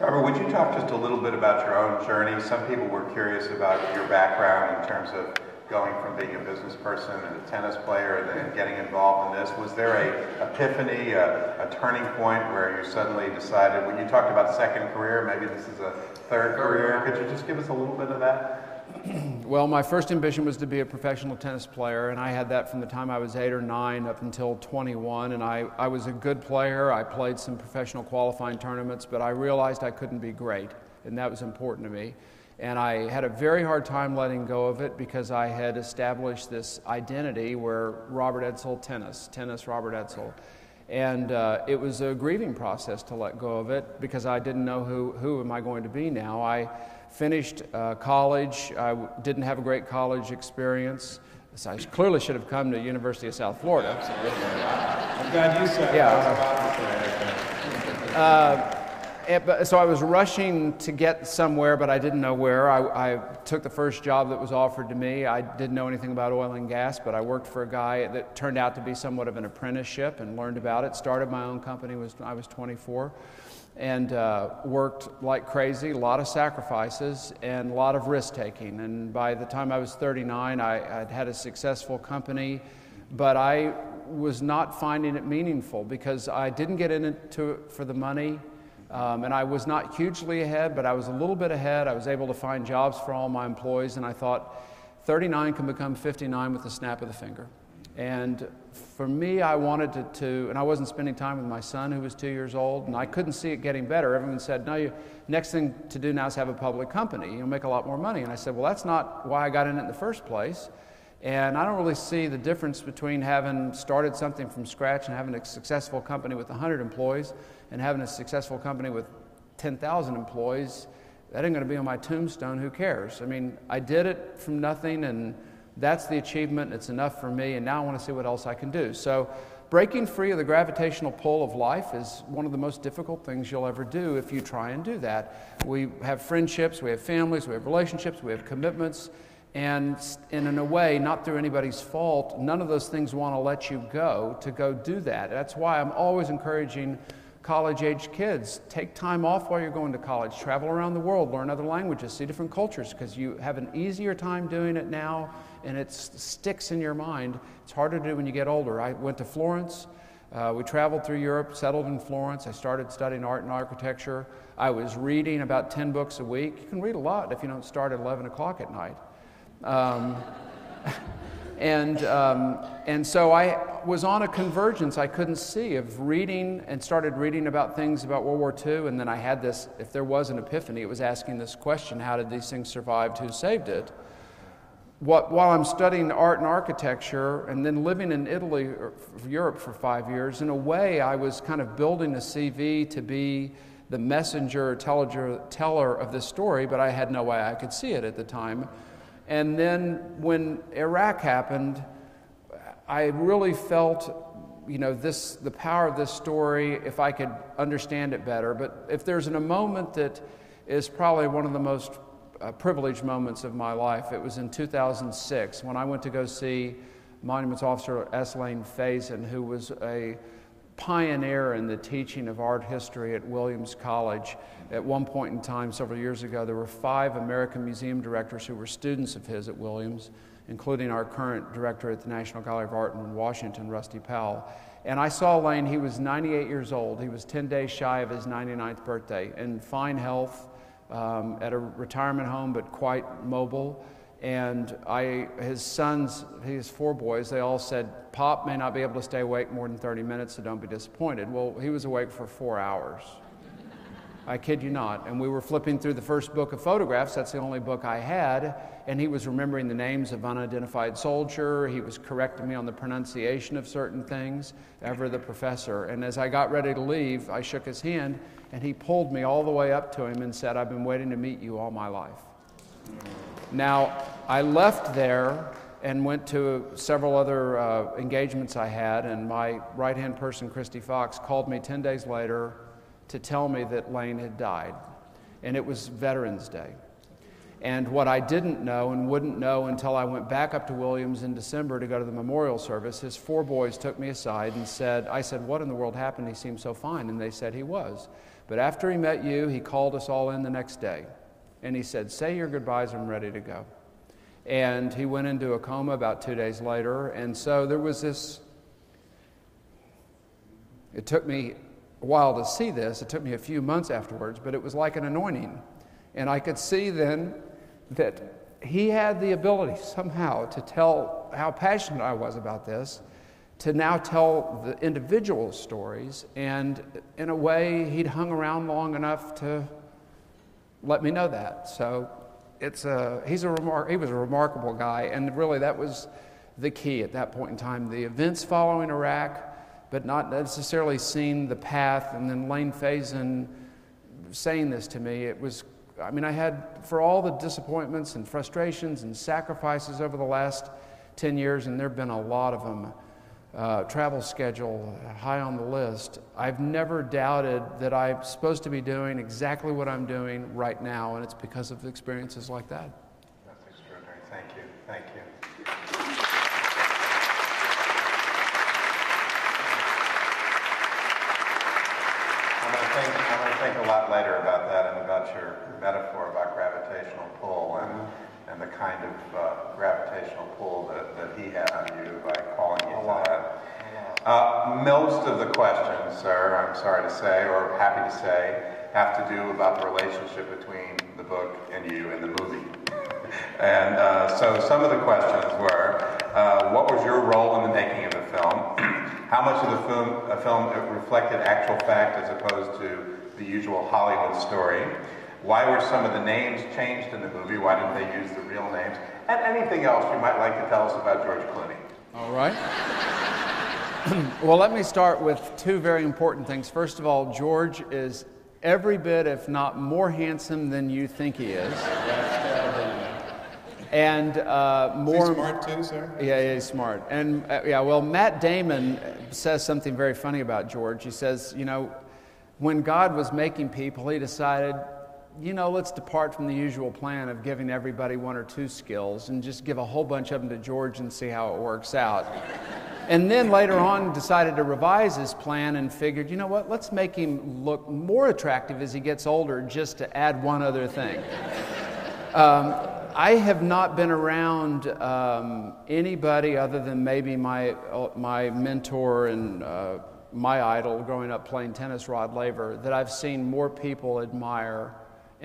[SPEAKER 1] Robert, would you talk just a little bit about your own journey? Some people were curious about your background in terms of going from being a business person and a tennis player and getting involved in this? Was there a epiphany, a, a, turning point where you suddenly decided, when you talked about second career, maybe this is a third career. Could you just give us a little bit of that?
[SPEAKER 2] well, my first ambition was to be a professional tennis player, and I had that from the time I was eight or nine up until 21. And I, I was a good player. I played some professional qualifying tournaments, but I realized I couldn't be great, and that was important to me. And I had a very hard time letting go of it because I had established this identity where Robert Edsel tennis, tennis Robert Edsel. And uh, it was a grieving process to let go of it because I didn't know who, who am I going to be now. I finished uh, college. I w- didn't have a great college experience. So I clearly should have come to University of South Florida.
[SPEAKER 1] I'm glad you said
[SPEAKER 2] yeah. Uh, so I was rushing to get somewhere, but I didn't know where. I, I, took the first job that was offered to me. I didn't know anything about oil and gas, but I worked for a guy that turned out to be somewhat of an apprenticeship and learned about it. Started my own company was I was 24, and uh, worked like crazy. A lot of sacrifices and a lot of risk taking. And by the time I was 39, I, I'd had a successful company, but I was not finding it meaningful because I didn't get into it for the money. Um, and I was not hugely ahead, but I was a little bit ahead. I was able to find jobs for all my employees, and I thought 39 can become 59 with the snap of the finger. And for me, I wanted to, to, and I wasn't spending time with my son who was two years old, and I couldn't see it getting better. Everyone said, No, you, next thing to do now is have a public company. You'll make a lot more money. And I said, Well, that's not why I got in it in the first place. And I don't really see the difference between having started something from scratch and having a successful company with 100 employees and having a successful company with 10,000 employees. That ain't going to be on my tombstone. Who cares? I mean, I did it from nothing, and that's the achievement. It's enough for me, and now I want to see what else I can do. So, breaking free of the gravitational pull of life is one of the most difficult things you'll ever do if you try and do that. We have friendships, we have families, we have relationships, we have commitments. And, and in a way, not through anybody's fault, none of those things want to let you go to go do that. That's why I'm always encouraging college age kids take time off while you're going to college, travel around the world, learn other languages, see different cultures, because you have an easier time doing it now and it sticks in your mind. It's harder to do when you get older. I went to Florence. Uh, we traveled through Europe, settled in Florence. I started studying art and architecture. I was reading about 10 books a week. You can read a lot if you don't start at 11 o'clock at night. Um, and, um, and so I was on a convergence I couldn't see of reading and started reading about things about World War II. And then I had this, if there was an epiphany, it was asking this question how did these things survive? Who saved it? What, while I'm studying art and architecture and then living in Italy er, or Europe for five years, in a way, I was kind of building a CV to be the messenger, teller, teller of this story, but I had no way I could see it at the time. And then when Iraq happened, I really felt, you know, this, the power of this story if I could understand it better. But if there's an, a moment that is probably one of the most uh, privileged moments of my life, it was in 2006 when I went to go see Monuments Officer S. Lane Faison, who was a pioneer in the teaching of art history at Williams College. At one point in time, several years ago, there were five American museum directors who were students of his at Williams, including our current director at the National Gallery of Art in Washington, Rusty Powell. And I saw Lane, he was 98 years old. He was 10 days shy of his 99th birthday, in fine health, um, at a retirement home, but quite mobile. And I, his sons, has four boys, they all said, Pop may not be able to stay awake more than 30 minutes, so don't be disappointed. Well, he was awake for four hours. I kid you not. And we were flipping through the first book of photographs. That's the only book I had. And he was remembering the names of unidentified soldier. He was correcting me on the pronunciation of certain things, ever the professor. And as I got ready to leave, I shook his hand and he pulled me all the way up to him and said, I've been waiting to meet you all my life. Now, I left there and went to several other uh, engagements I had, and my right hand person, Christy Fox, called me 10 days later to tell me that Lane had died. And it was Veterans Day. And what I didn't know and wouldn't know until I went back up to Williams in December to go to the memorial service, his four boys took me aside and said, I said, What in the world happened? He seemed so fine. And they said he was. But after he met you, he called us all in the next day. And he said, Say your goodbyes, I'm ready to go. And he went into a coma about two days later. And so there was this. It took me a while to see this. It took me a few months afterwards, but it was like an anointing. And I could see then that he had the ability somehow to tell how passionate I was about this, to now tell the individual stories. And in a way, he'd hung around long enough to let me know that. So it's a, he's a remar- he was a remarkable guy. And really, that was the key at that point in time. The events following Iraq, but not necessarily seeing the path. And then Lane Faison saying this to me, it was, I mean, I had, for all the disappointments and frustrations and sacrifices over the last 10 years, and there have been a lot of them, uh, travel schedule high on the list, I've never doubted that I'm supposed to be doing exactly what I'm doing right now, and it's because of experiences like that.
[SPEAKER 1] That's extraordinary. Thank you. Thank you. I'm going to think, I'm going to think a lot later about that and about your metaphor about gravitational pull and, and the kind of uh, gravitational pull that, that he had on you by calling you to that. Uh, most of the questions, sir, I'm sorry to say, or happy to say, have to do about the relationship between the book and you and the movie. and uh, so some of the questions were, uh, what was your role in the making of the film? How much of the film, a film reflected actual fact as opposed to the usual Hollywood story? Why were some of the names changed in the movie? Why didn't they use the real names? And anything else you might like to tell us about George Clooney.
[SPEAKER 2] All right. well, let me start with two very important things. First of all, George is every bit, if not more handsome than you think he is. And uh, more.
[SPEAKER 1] smart too, sir?
[SPEAKER 2] Yeah, he's smart. And uh, yeah, well, Matt Damon says something very funny about George. He says, you know, when God was making people, he decided, you know, let's depart from the usual plan of giving everybody one or two skills and just give a whole bunch of them to George and see how it works out. and then later on decided to revise his plan and figured, you know what, let's make him look more attractive as he gets older just to add one other thing. Um, I have not been around um, anybody other than maybe my, uh, my mentor and uh, my idol growing up playing tennis, Rod Laver, that I've seen more people admire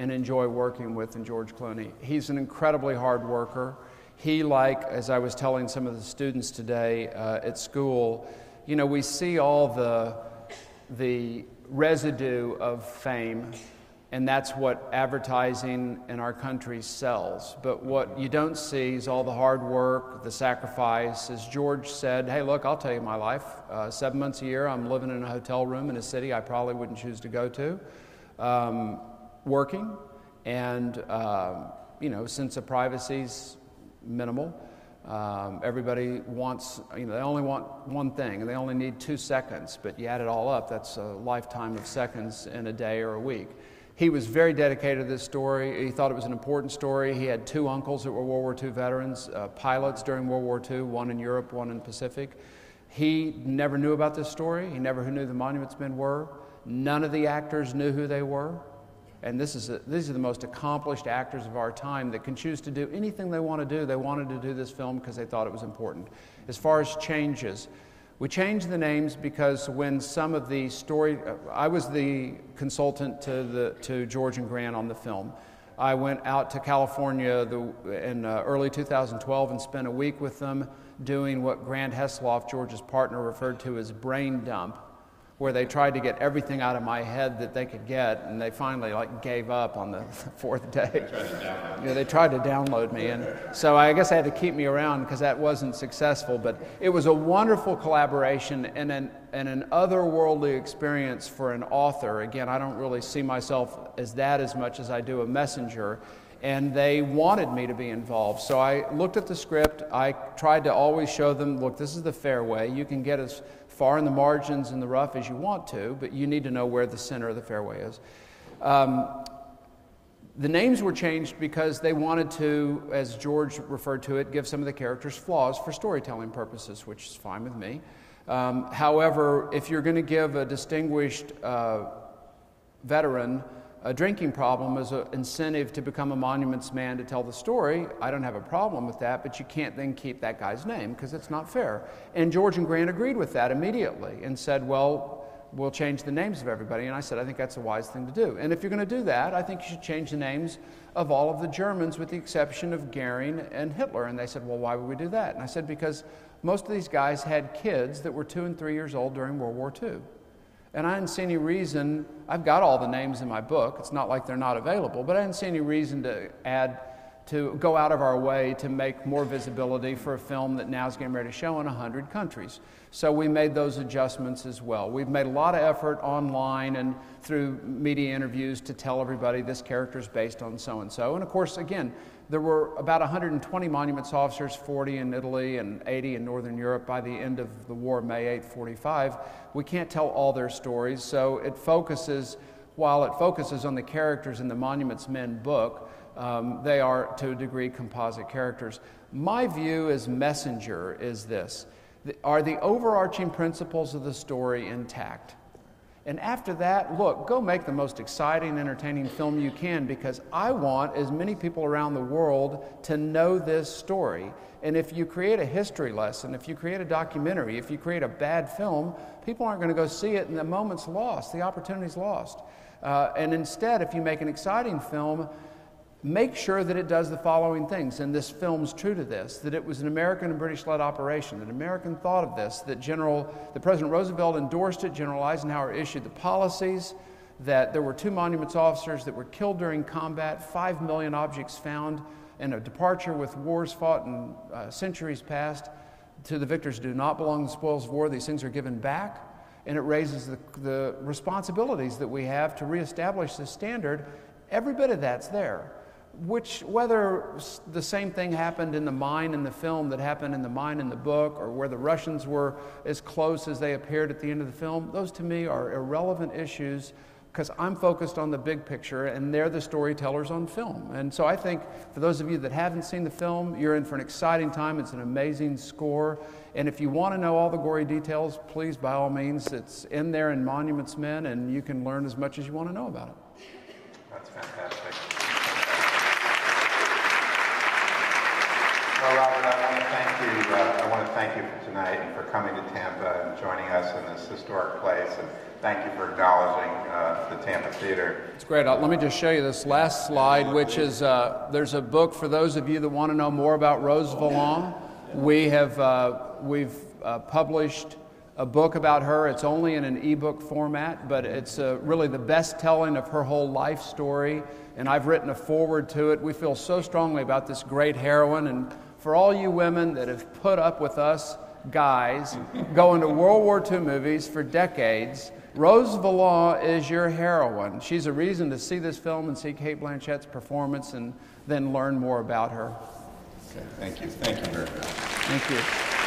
[SPEAKER 2] and enjoy working with than George Clooney. He's an incredibly hard worker. He, like, as I was telling some of the students today uh, at school, you know, we see all the, the residue of fame and that's what advertising in our country sells. But what you don't see is all the hard work, the sacrifice. As George said, hey, look, I'll tell you my life. Uh, seven months a year, I'm living in a hotel room in a city I probably wouldn't choose to go to, um, working, and, uh, you know, sense of privacy's minimal. Um, everybody wants, you know, they only want one thing and they only need two seconds, but you add it all up, that's a lifetime of seconds in a day or a week. He was very dedicated to this story. He thought it was an important story. He had two uncles that were World War II veterans, uh, pilots during World War II, one in Europe, one in the Pacific. He never knew about this story. He never knew who the Monuments Men were. None of the actors knew who they were. And this is a, these are the most accomplished actors of our time that can choose to do anything they want to do. They wanted to do this film because they thought it was important. As far as changes, we changed the names because when some of the story, I was the consultant to, the, to George and Grant on the film. I went out to California the, in uh, early 2012 and spent a week with them doing what Grant Heslov, George's partner, referred to as brain dump where they tried to get everything out of my head that they could get, and they finally like gave up on the fourth day. yeah, they tried to download me, and so I guess I had to keep me around because that wasn't successful. But it was a wonderful collaboration and an and an otherworldly experience for an author. Again, I don't really see myself as that as much as I do a messenger. And they wanted me to be involved. So I looked at the script. I tried to always show them look, this is the fair way. You can get as far in the margins and the rough as you want to, but you need to know where the center of the fairway is. Um, the names were changed because they wanted to, as George referred to it, give some of the characters flaws for storytelling purposes, which is fine with me. Um, however, if you're going to give a distinguished uh, veteran a drinking problem as an incentive to become a monuments man to tell the story, I don't have a problem with that, but you can't then keep that guy's name because it's not fair. And George and Grant agreed with that immediately and said, well, we'll change the names of everybody. And I said, I think that's a wise thing to do. And if you're going to do that, I think you should change the names of all of the Germans with the exception of Goering and Hitler. And they said, well, why would we do that? And I said, because most of these guys had kids that were two and three years old during World War II. And I didn't see any reason, I've got all the names in my book, it's not like they're not available, but I didn't see any reason to add, to go out of our way to make more visibility for a film that now is getting ready to show in 100 countries. So we made those adjustments as well. We've made a lot of effort online and through media interviews to tell everybody this character is based on so and so. And of course, again, there were about 120 monuments officers, 40 in Italy and 80 in Northern Europe by the end of the war, May 8, 45. We can't tell all their stories, so it focuses, while it focuses on the characters in the Monuments Men book, um, they are to a degree composite characters. My view as messenger is this Are the overarching principles of the story intact? And after that, look, go make the most exciting, entertaining film you can because I want as many people around the world to know this story. And if you create a history lesson, if you create a documentary, if you create a bad film, people aren't going to go see it and the moment's lost, the opportunity's lost. Uh, and instead, if you make an exciting film, make sure that it does the following things. And this film's true to this that it was an American and British led operation, that American thought of this, that General, the President Roosevelt endorsed it, General Eisenhower issued the policies, that there were two monuments officers that were killed during combat, five million objects found, and a departure with wars fought in uh, centuries past to the victors do not belong the spoils of war. These things are given back, and it raises the, the responsibilities that we have to reestablish the standard. Every bit of that's there. Which, whether the same thing happened in the mine in the film that happened in the mine in the book, or where the Russians were as close as they appeared at the end of the film, those to me are irrelevant issues because I'm focused on the big picture and they're the storytellers on film. And so I think for those of you that haven't seen the film, you're in for an exciting time. It's an amazing score. And if you want to know all the gory details, please, by all means, it's in there in Monuments Men, and you can learn as much as you want to know about it.
[SPEAKER 1] That's fantastic. Tonight and for coming to Tampa and joining us in this historic place. And thank you for acknowledging uh, the Tampa Theater.
[SPEAKER 2] It's great. Uh, let me just show you this last slide, which is uh, there's a book for those of you that want to know more about Rose Valland. We have uh, we've uh, published a book about her. It's only in an ebook format, but it's uh, really the best telling of her whole life story. And I've written a forward to it. We feel so strongly about this great heroine. And for all you women that have put up with us guys going to World War II movies for decades, Rose Valland is your heroine. She's a reason to see this film and see Cate Blanchett's performance and then learn more about her.
[SPEAKER 1] Okay, thank you. Thank you very much.
[SPEAKER 2] Thank you.